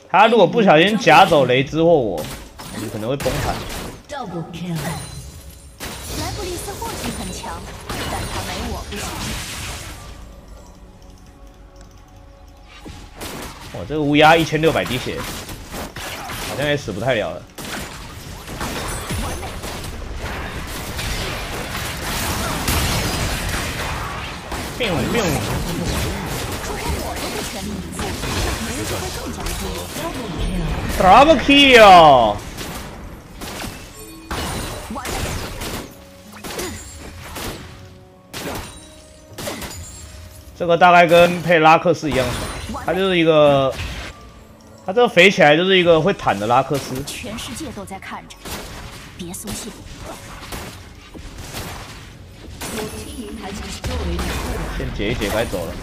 他如果不小心夹走雷兹或我，你可能会崩盘。这个乌鸦一千六百滴血，好像也死不太了了。并并
出乎我都不全力以赴，那别人就会更加注意。
double kill，这个大概跟配拉克斯一样爽，他就是一个，他这个肥起来就是一个会坦的拉克斯。
全世界都在看着，别松懈。
先解一解，该走了。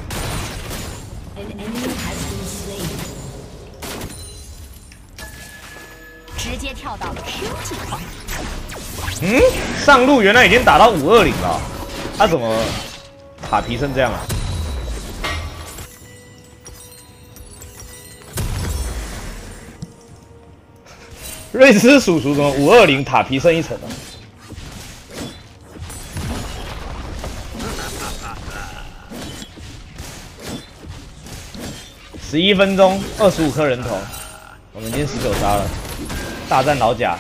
直接跳到 Q 计划，
嗯，上路原来已经打到五二零了，他怎么塔皮成这样啊？瑞斯叔叔怎么五二零塔皮剩一层啊？十一分钟，二十五颗人头，我们已经十九杀了，大战老贾。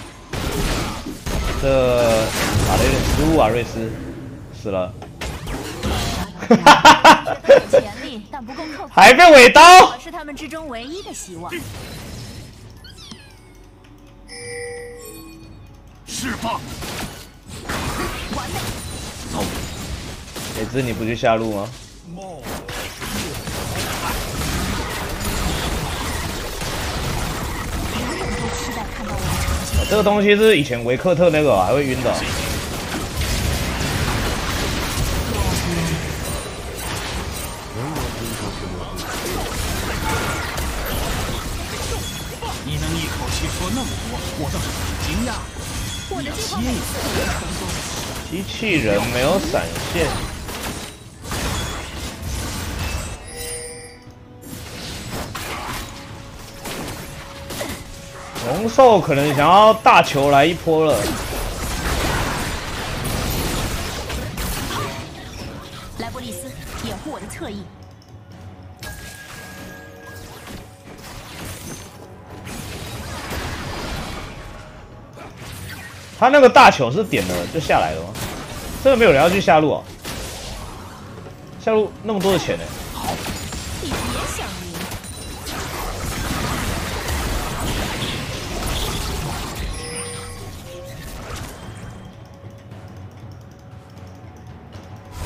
这打的有点失误啊，瑞斯死了。还被尾刀。
我是他们之中唯一的希望。
释放！
完美，
走。哎，这，你不去下路吗？这个东西是以前维克特那个还会晕的。器人没有闪现，龙兽可能想要大球来一波了。
莱布利斯，掩护我的侧翼。
他那个大球是点了就下来了吗？真的没有人要去下路啊？下路那么多的钱呢？
你别想赢。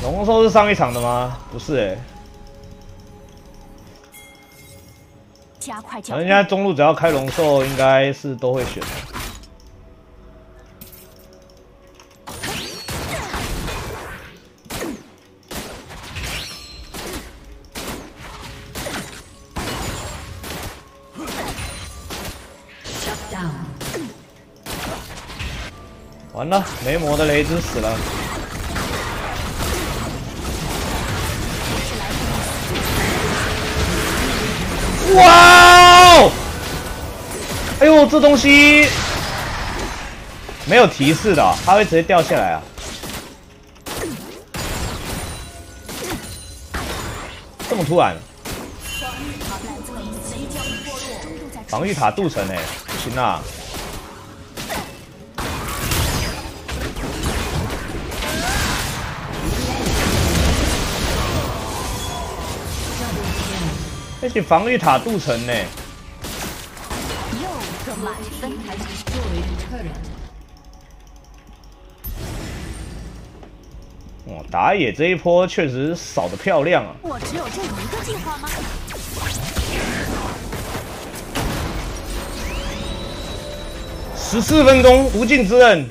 龙兽是上一场的吗？不是哎、
加快脚步
反正现。在中路只要开龙兽，应该是都会选。
Shut
了，没魔的雷兹死了。哇哦！哎呦，这东西没有提示的、它会直接掉下来啊！这么突然，防御塔镀层哎，不行啊！而且防御塔镀层呢，
又个满分。
Has destroyed a turret.
哦，打野这一波确实扫的漂亮啊！
我只有这一个计划吗？
十四分钟无尽之刃，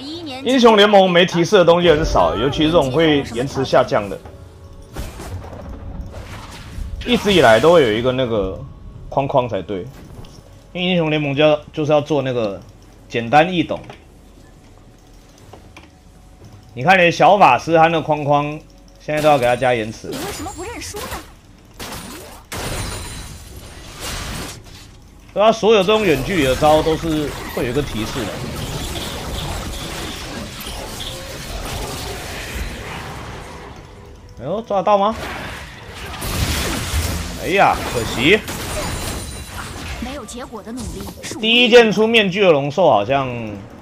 英雄联盟没提示的东西很少，尤其是这种会延迟下降的。一直以来都会有一个那个框框才对，因为英雄联盟就要就是要做那个简单易懂。你看，连小法师他那框框现在都要给他加延迟
你。为什么不认输呢？
对啊，所有这种远距离的招都是会有一个提示的。呦，抓得到吗？哎呀，可惜，
没有结果的努力，
第一件出面具的龙兽好像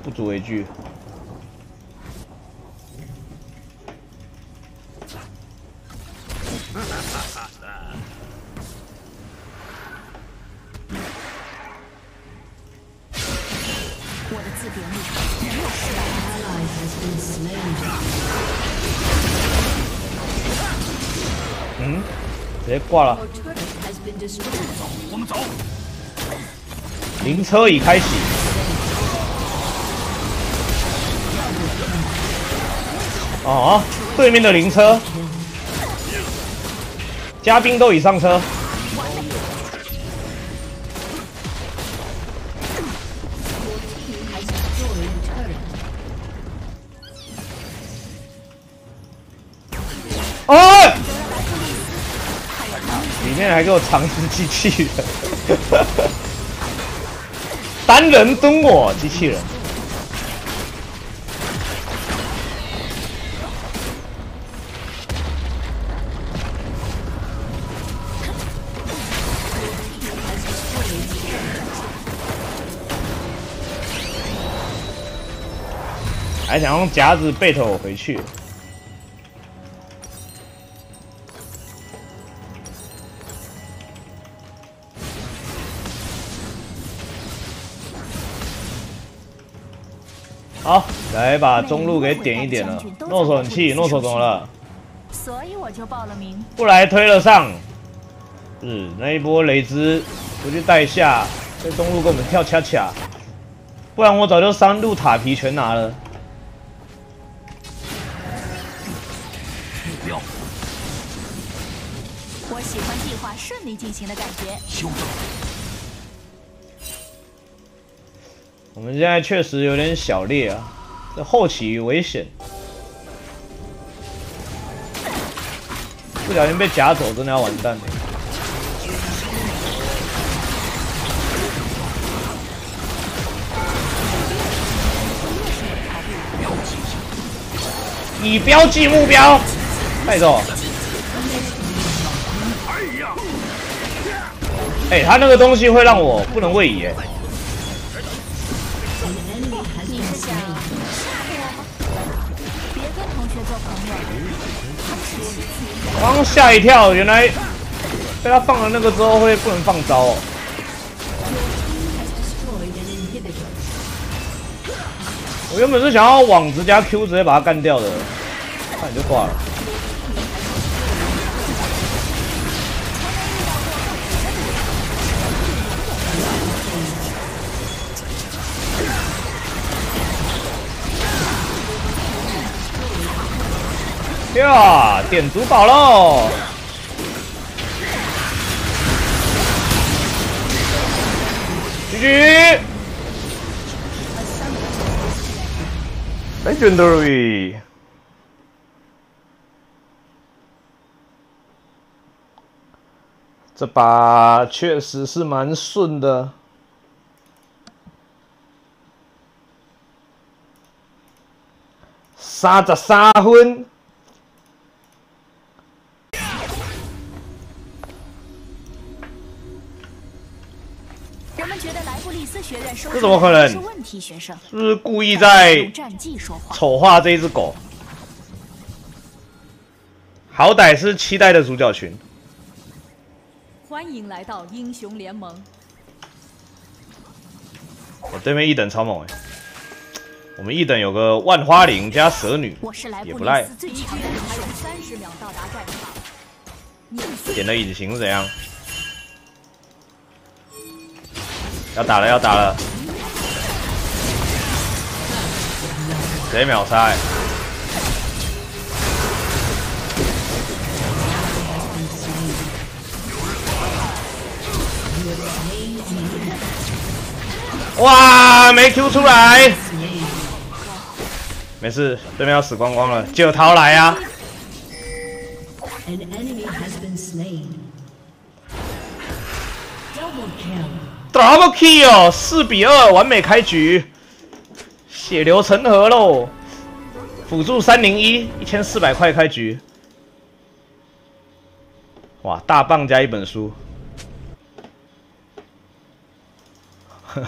不足为惧。挂了。
我们走
灵车已开启啊对面的灵车。嘉宾都已上车。还给我藏只机器人，单人蹲我机器人。还想用夹子背头我回去。好，来把中路给点一点了。诺手很气，诺手怎么了？
所以我就报了名。
不来推了上。是那一波雷兹不去带下，在中路跟我们跳恰恰，不然我早就三路塔皮全拿了。
我喜欢计划顺利进行的感觉。
我们现在确实有点小裂啊，这后期危险，不小心被夹走，真的要完蛋了。以标记目标，带走。哎、他那个东西会让我不能位移、哎。刚吓一跳，原来被他放了那个之后会不能放招哦。我原本是想要网直加 Q 直接把他干掉的，差点就挂了。呀，点主宝喽！狙击！Legendary。这把确实是蛮顺的。三十三分，
学院收
这怎么可能
是问题学生，
是不是故意在。丑化这一只狗？好歹是期待的主角群。
欢迎来到英雄联盟。
我对面一等超猛哎！我们一等有个万花灵加蛇女，也不赖。点了隐形是怎样？要打了要打了！直接秒杀、欸。哇，没 Q 出来，没事，对面要死光光了，九桃来啊
！An enemy has been slain. Double kill，
四比二，完美开局，血流成河喽！辅助三零一，一千四百块开局，哇，大棒加一本书，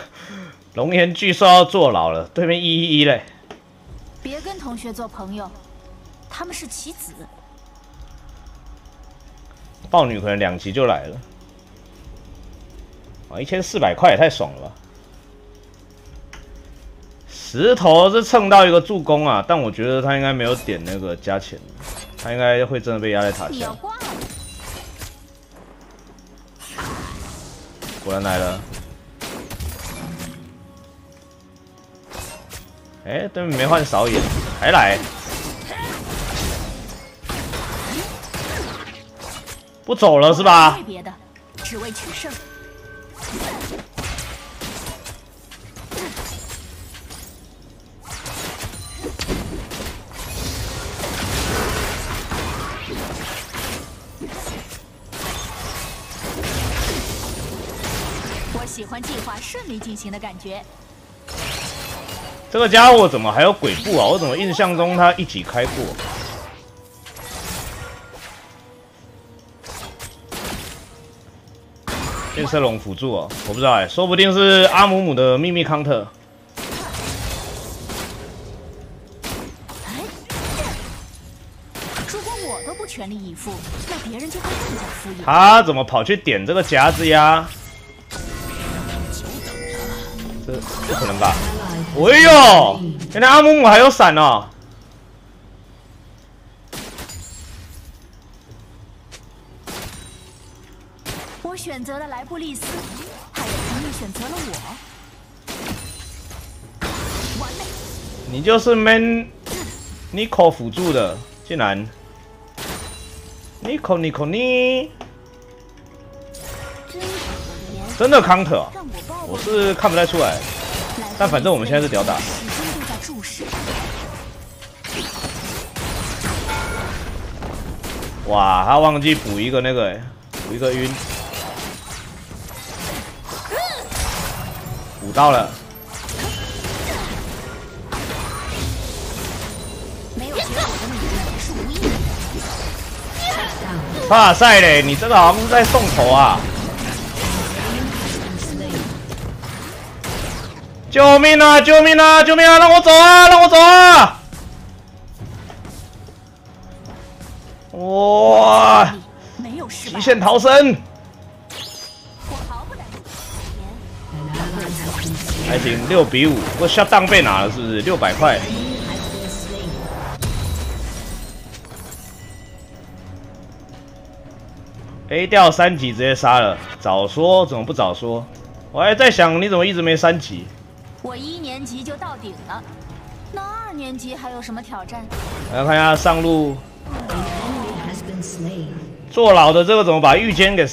龙岩巨兽要坐牢了，对面一一一嘞，
别跟同学做朋友，他们是棋子。
豹女可能两级就来了，哇，一千四百块也太爽了吧！石头是蹭到一个助攻啊，但我觉得他应该没有点那个加钱，他应该会真的被压在塔下。果然来了，哎、对面没换少眼，还来，不走了是吧
不？为别的，只为取胜。我喜欢计划顺利进行的感觉。
这个家伙怎么还有鬼步啊？我怎么印象中他一起开过？变色龙辅助哦，我不知道哎，说不定是阿姆姆的秘密康特。
如果我都不全力以赴，那别人就会更加敷衍。
他怎么跑去点这个夹子呀？这不可能吧？哎呦，原来阿姆姆还有闪哦！
我选择了莱布利斯，还有朋友选择了我。完美，
你就是 Man Nico 辅助的，竟然 Nico Nico 你
真可怜，
真的 counter，
我
是看不太出来。但反正我们现在是屌打。哇，他忘记补一个那个、欸，补一个晕，到了。
没有结果的努力也是无意义的。
哇塞嘞，你这个好像是在送头啊！救命啊！救命啊！救命啊！让我走啊！让我走啊！哇！极，限逃生，还行，六比五。不过 shut down 被拿了是不是？六百块。A 掉三级直接杀了，早说怎么不早说？我还在想你怎么一直没三级。
我一年级就到顶了，那二年级还有什么挑战？
来看一下上路.坐牢的这个怎么把御剑给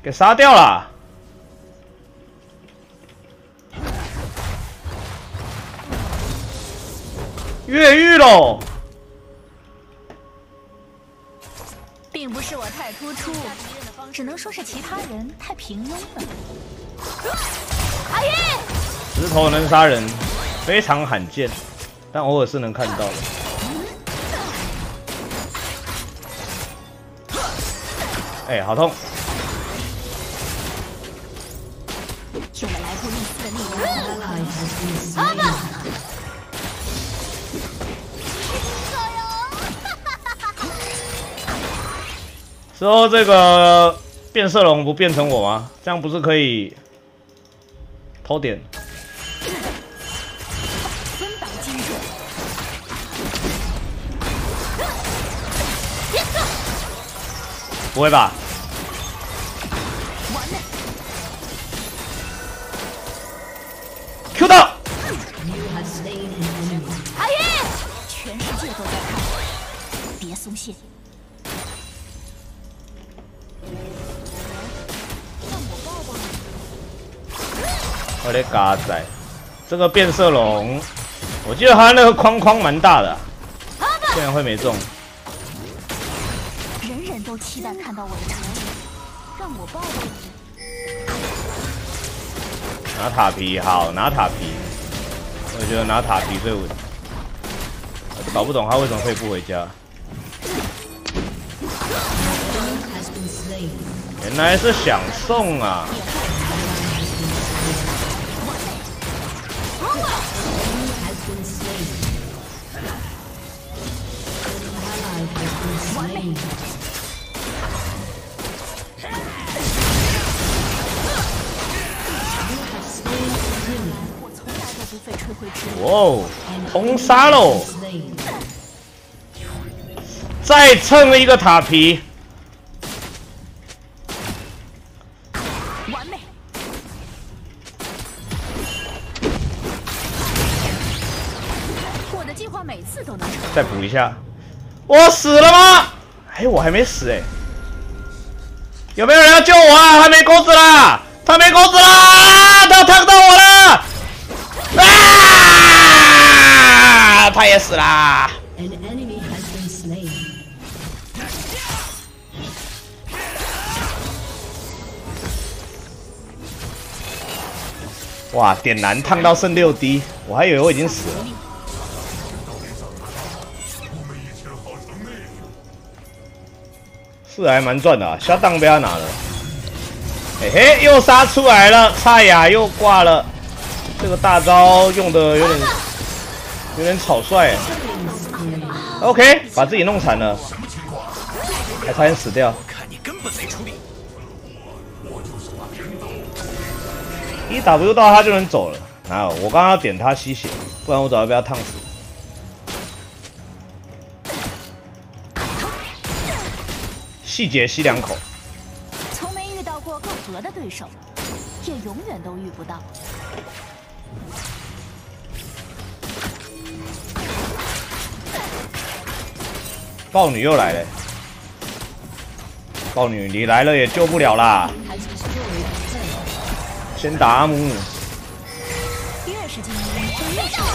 给杀掉了？越狱喽！
并不是我太突出，只能说是其他人太平庸了。阿云，
石头能杀人，非常罕见，但偶尔是能看到的。哎、好痛！
用了莱布利斯的力量，
之后这个变色龙不变成我吗？这样不是可以偷点？不会吧？
完了
，Q 到
！You have slain an enemy.
界都在看，别松懈。
我的嘎仔，这个变色龙，我记得它那个框框蛮大的啊、竟然会没中。
人人都期待看到我的成绩，让我抱抱你。
拿塔皮好，拿塔皮，我觉得拿塔皮最稳。我搞不懂他为什么可以不回家.原来是想送啊！哇哦，通杀喽！再蹭一个塔皮，
完美。我的计划每次都能成。
再补一下。我死了吗？哎，我还没死哎。有没有人要救我啊？他没钩子啦！他没钩子啦！他烫到我了！啊！他也死啦.哇，点燃烫到剩六滴，我还以为我已经死了。是还蛮赚的啊，下档被他拿了。嘿嘿，又杀出来了，蔡雅又挂了。这个大招用的有点有点草率。OK，把自己弄惨了，还差点死掉。
看你根本没出力。
一 W 到他就能走了，哪有？我刚刚点他吸血，不然我早就被他烫死。细节吸两口，
从没遇到过更合的对手，也永远都遇不到。
豹女又来了。豹女，你来了也救不了啦.先打阿姆姆。
越是精英，就越是有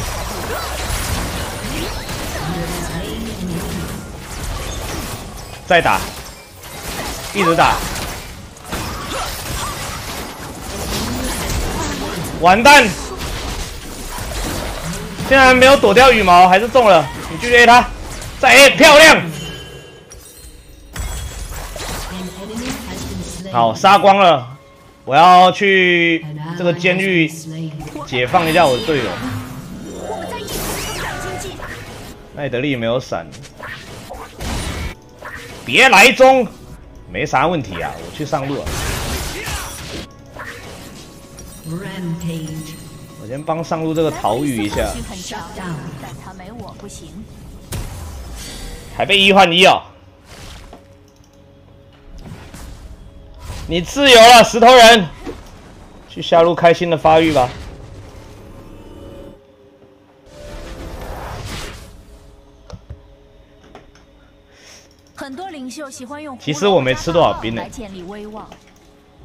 才
再打，一直打，完蛋！竟然没有躲掉羽毛，还是中了。你继续 A 他，再 A，漂亮！好，杀光了。我要去这个监狱解放一下我的队友。
我们在一起成长经济。
奈德利没有闪，别来中，没啥问题啊，我去上路啊。我先帮上路这个逃狱一下
男，粉丝很强，但他没我不行。
还被一换一哦。你自由了，石头人，去下路开心的发育吧。
领袖喜欢用
其实我没吃多少兵呢
来建立威望，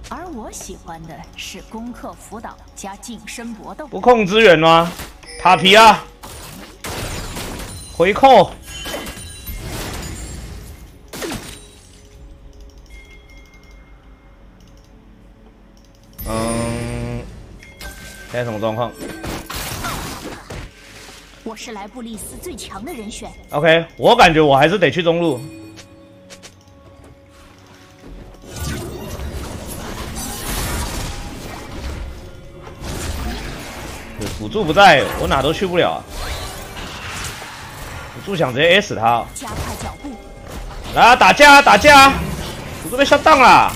而我喜欢的是攻克辅导加近身搏斗。
不控资源吗？塔皮啊，回扣。嗯，现在什么状况
我是莱布利斯最强的人选。
？OK，我感觉我还是得去中路。辅助不在，我哪都去不了啊。辅助想直接 A 死他哦、
加快脚步，
来啊，打架啊，打架啊！辅助被下档了！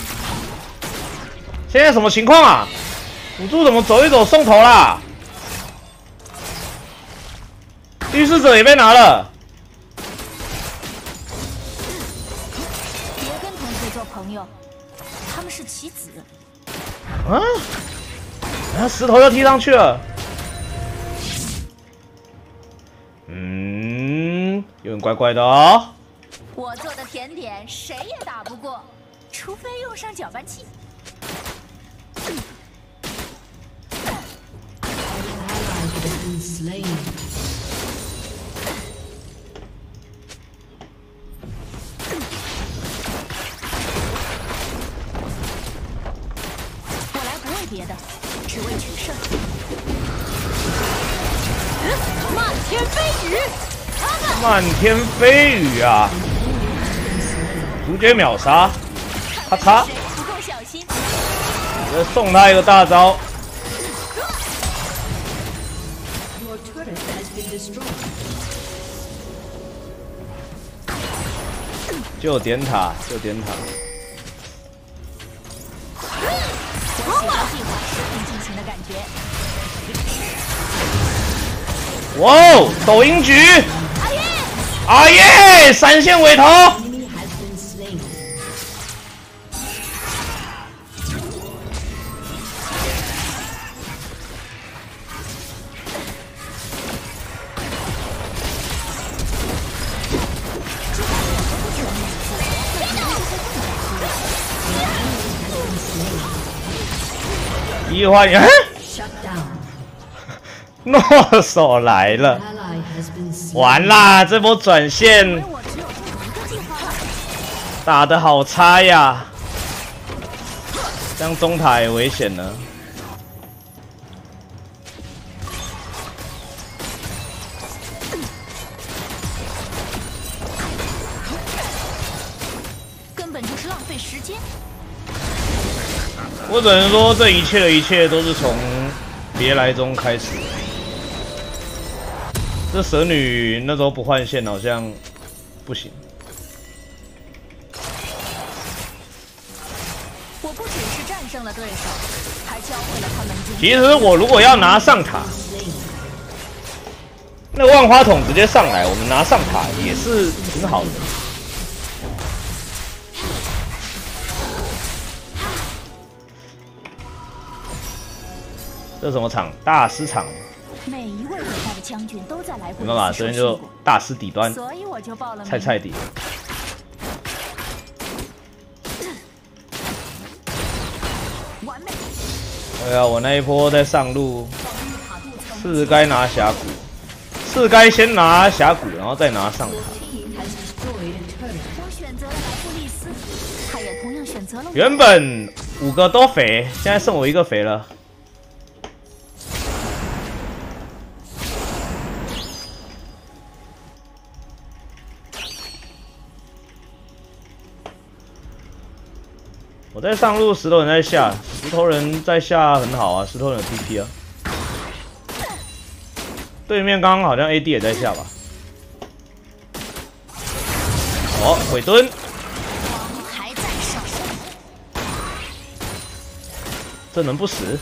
现在什么情况啊？辅助怎么走一走送头啦？预示者也被拿了。
别跟同学做朋友，他们是棋子。
啊！啊，石头又踢上去了。嗯，有点怪怪的哦。
我做的甜点谁也打不过，除非用上搅拌器。我来不为别的，只为取胜。漫天飞雨，
漫天飞雨啊！直接秒杀，咔嚓！
谁不够小心？
送他一个大招，就点塔，就点塔。
进行的感觉。
哇哦，抖音局！阿耶，耶，闪现尾头。一换人。诺手来了.完啦！这波转线。打得好差呀，这样中塔也危险了。
根本就是浪费时间。
我只能说，这一切的一切都是从别来中开始。这蛇女那时候不换线好像不行。
我不只是战胜了对手，还教会了他们
其实我如果要拿上塔，那万花筒直接上来，我们拿上塔也是挺好的。这什么场？大师场，
每一位伟大的将军都在来过
没办法，这边就大师底端，
所以我就报了。
菜菜底。
完美，
哎呀，我那一波在上路，是该拿峡谷，是该先拿峡谷，然后再拿上塔。
我选择了莱布利斯，他也同样选择了。
原本五个都肥，现在剩我一个肥了。在上路，石头人在下，石头人在下很好啊，石头人有 TP 啊。对面刚刚好像 AD 也在下吧？哦，鬼蹲。这能不死？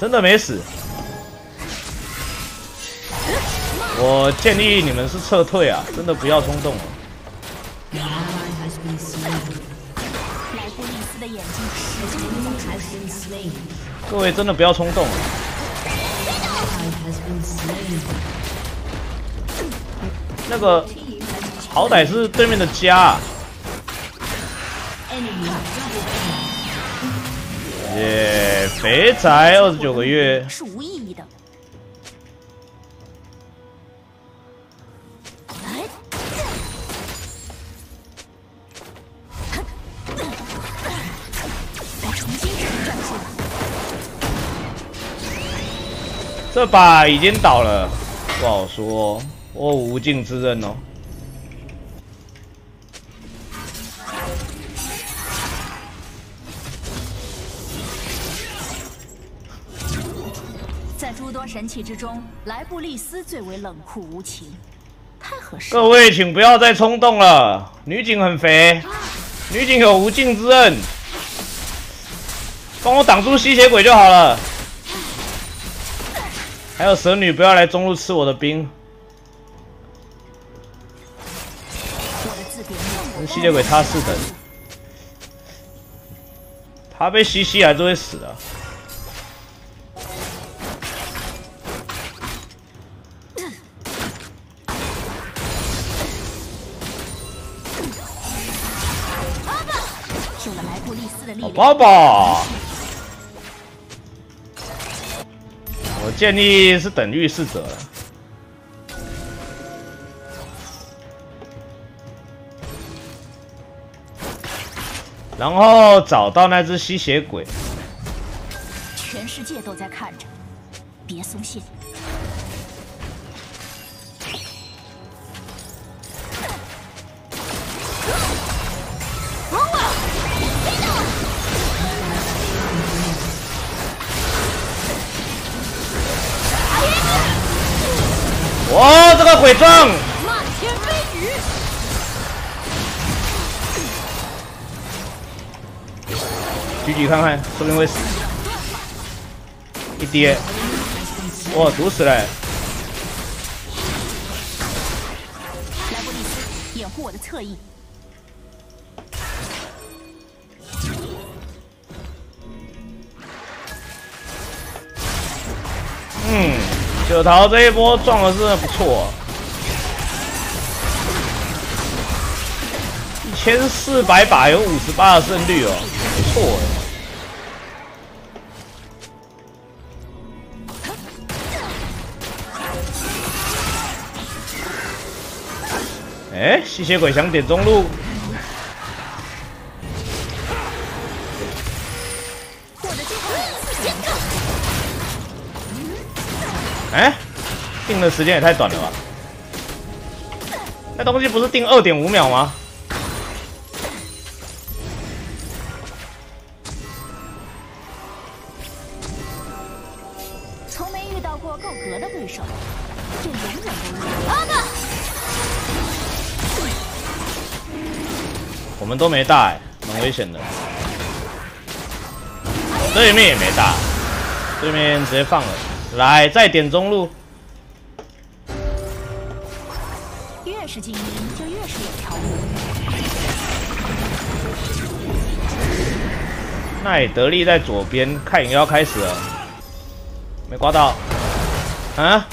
真的没死。我建议你们是撤退啊，真的不要冲动。各位真的不要冲动那个好歹是对面的家耶肥宅二十九个月。
是无意义的
这把已经倒了，不好说、哦。我有无尽之刃哦。
在诸多神器之中，莱布利斯最为冷酷无情，太合适了。
各位，请不要再冲动了。女警很肥，女警有无尽之刃，帮我挡住吸血鬼就好了。还有蛇女不要来中路吃我的兵跟吸血鬼他是的他被吸吸还是会死的。救了莱布利斯的力爸爸建议是等预示者了。然后找到那只吸血鬼，
全世界都在看着，别松懈。
鬼撞！
漫天飞雨，
举举看看，说不定会死。一跌，哇，毒死了！
莱布利斯，掩护我的侧翼。
嗯，九桃这一波撞的是不错，千四百把有五十八的胜率哦，不错哎。哎，吸血鬼想点中路，哎，定的时间也太短了吧？那东西不是定二点五秒吗？
都
没大、欸，蛮危险的。对面也没大，对面直接放了。来，再点中路。
越是精英，就越是有条路。
奈德利在左边，看影要开始了，没刮到。啊？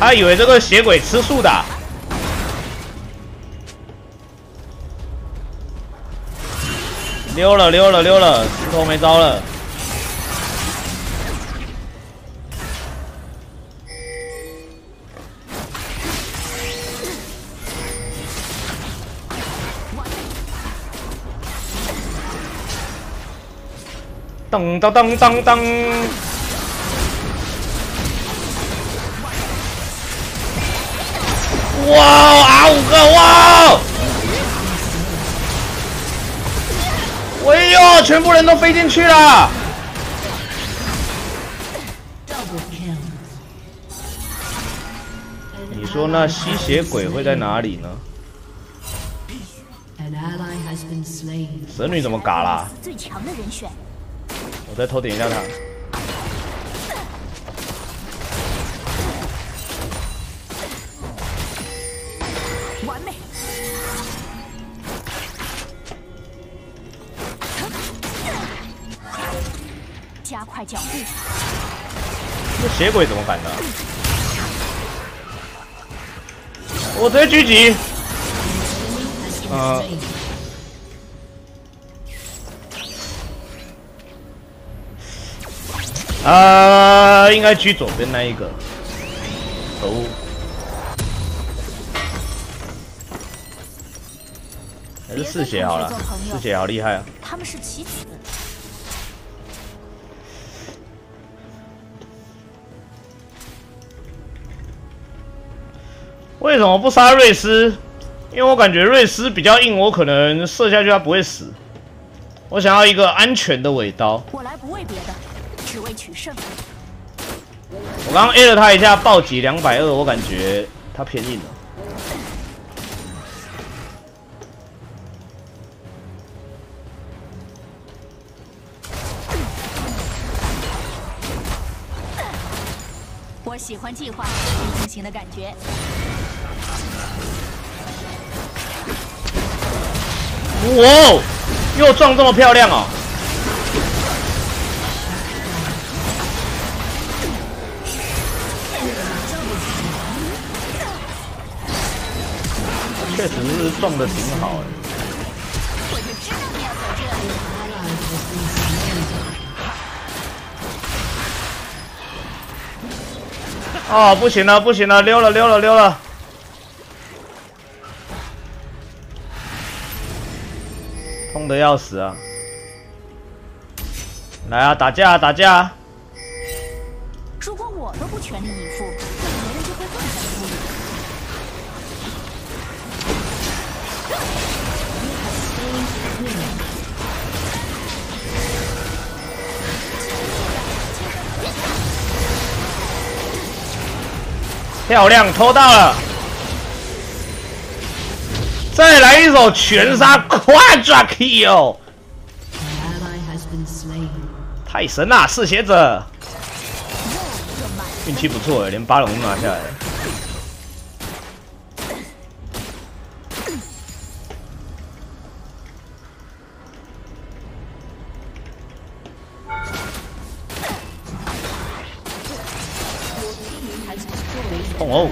他以为这个血鬼吃素的、溜了溜了溜了，石头没招了。噔噔噔噔噔！哇啊五个哇！哎呦，全部人都飞进去了！你说那吸血鬼会在哪里呢？神女怎么嘎啦？
最强的人选，
我再偷点一下他。
脚步，
这血鬼怎么反的？我直接狙击。Uh. 啊、应该狙左边那一个。可恶！还是嗜血好了，嗜血好厉害啊！
他们是棋子。
为什么不杀瑞斯？因为我感觉瑞斯比较硬，我可能射下去他不会死。我想要一个安全的尾刀。
我来不为别的，只为取胜。
我刚刚 A 了他一下，暴击两百二，我感觉他偏硬了。
我喜欢计划进行型的感觉。
哇哦，又撞这么漂亮哦！确实是撞的挺好哎。哦，不行了，不行了，溜了，溜了，溜了。痛的要死啊！来啊，打架啊，打架啊！
如果我都不全力以赴，那别人就会更加孤立。
漂亮，偷到了！再来一首全杀 Quadra
has been slain.
太神了！嗜血者，运气不错哎，连八龙都拿下来了。痛哦！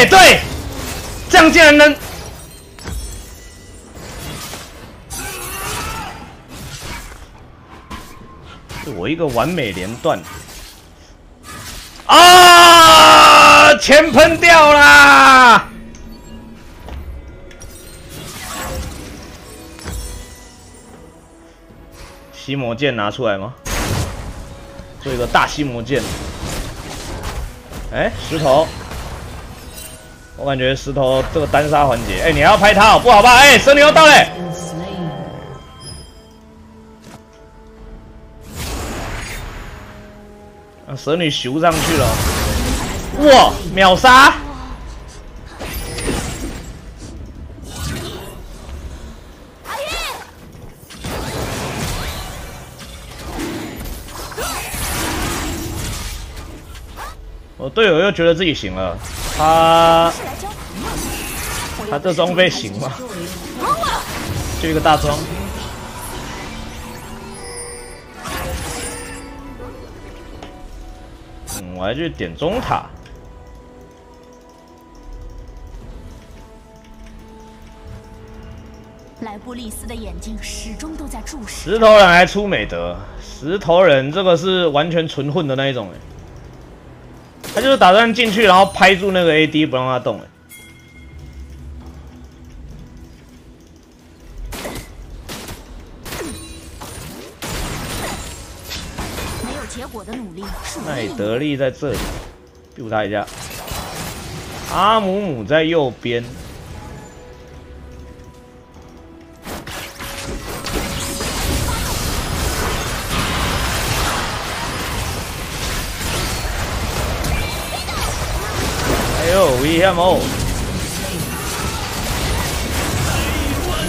嘿，对，这样竟然能。我一个完美连段啊！钱喷掉啦！吸魔剑拿出来吗？做一个大吸魔剑。哎，石头。我感觉石头这个单杀环节，哎、你还要拍他，不好吧？哎、蛇女要到嘞！啊，蛇女修上去了，哇，秒杀！队友又觉得自己行了，他他这装备行吗？就一个大装。嗯，我还去点中塔。
莱布利斯的眼睛始终都在注视。
石头人还出美德，石头人这个是完全纯混的那一种哎，他就是打算进去，然后拍住那个 AD 不让他动哎。
没有结果的努力是。
德利在这里，biu 他一下。阿姆姆在右边，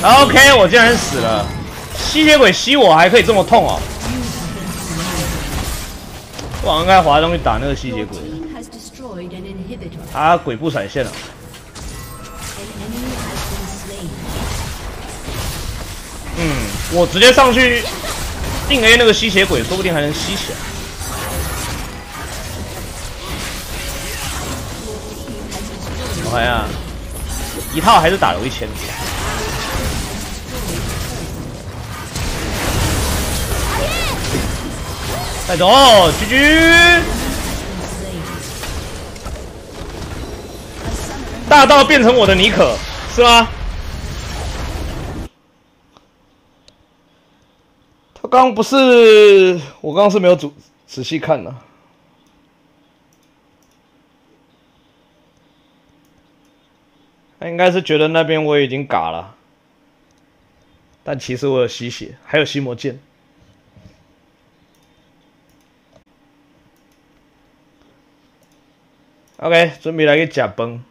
yeah，OK，我竟然死了，吸血鬼吸我还可以这么痛啊？不往刚滑上去打那个吸血鬼，他鬼步闪现了。嗯，我直接上去定 a，那个吸血鬼说不定还能吸起来。我呀一，套还是打了一千。带走，狙狙！大道变成我的妮可，是吗？他刚不是，我刚刚是没有仔仔细看的、他应该是觉得那边我已经嘎了，但其实我有吸血，还有吸魔剑。OK，准备来个假崩。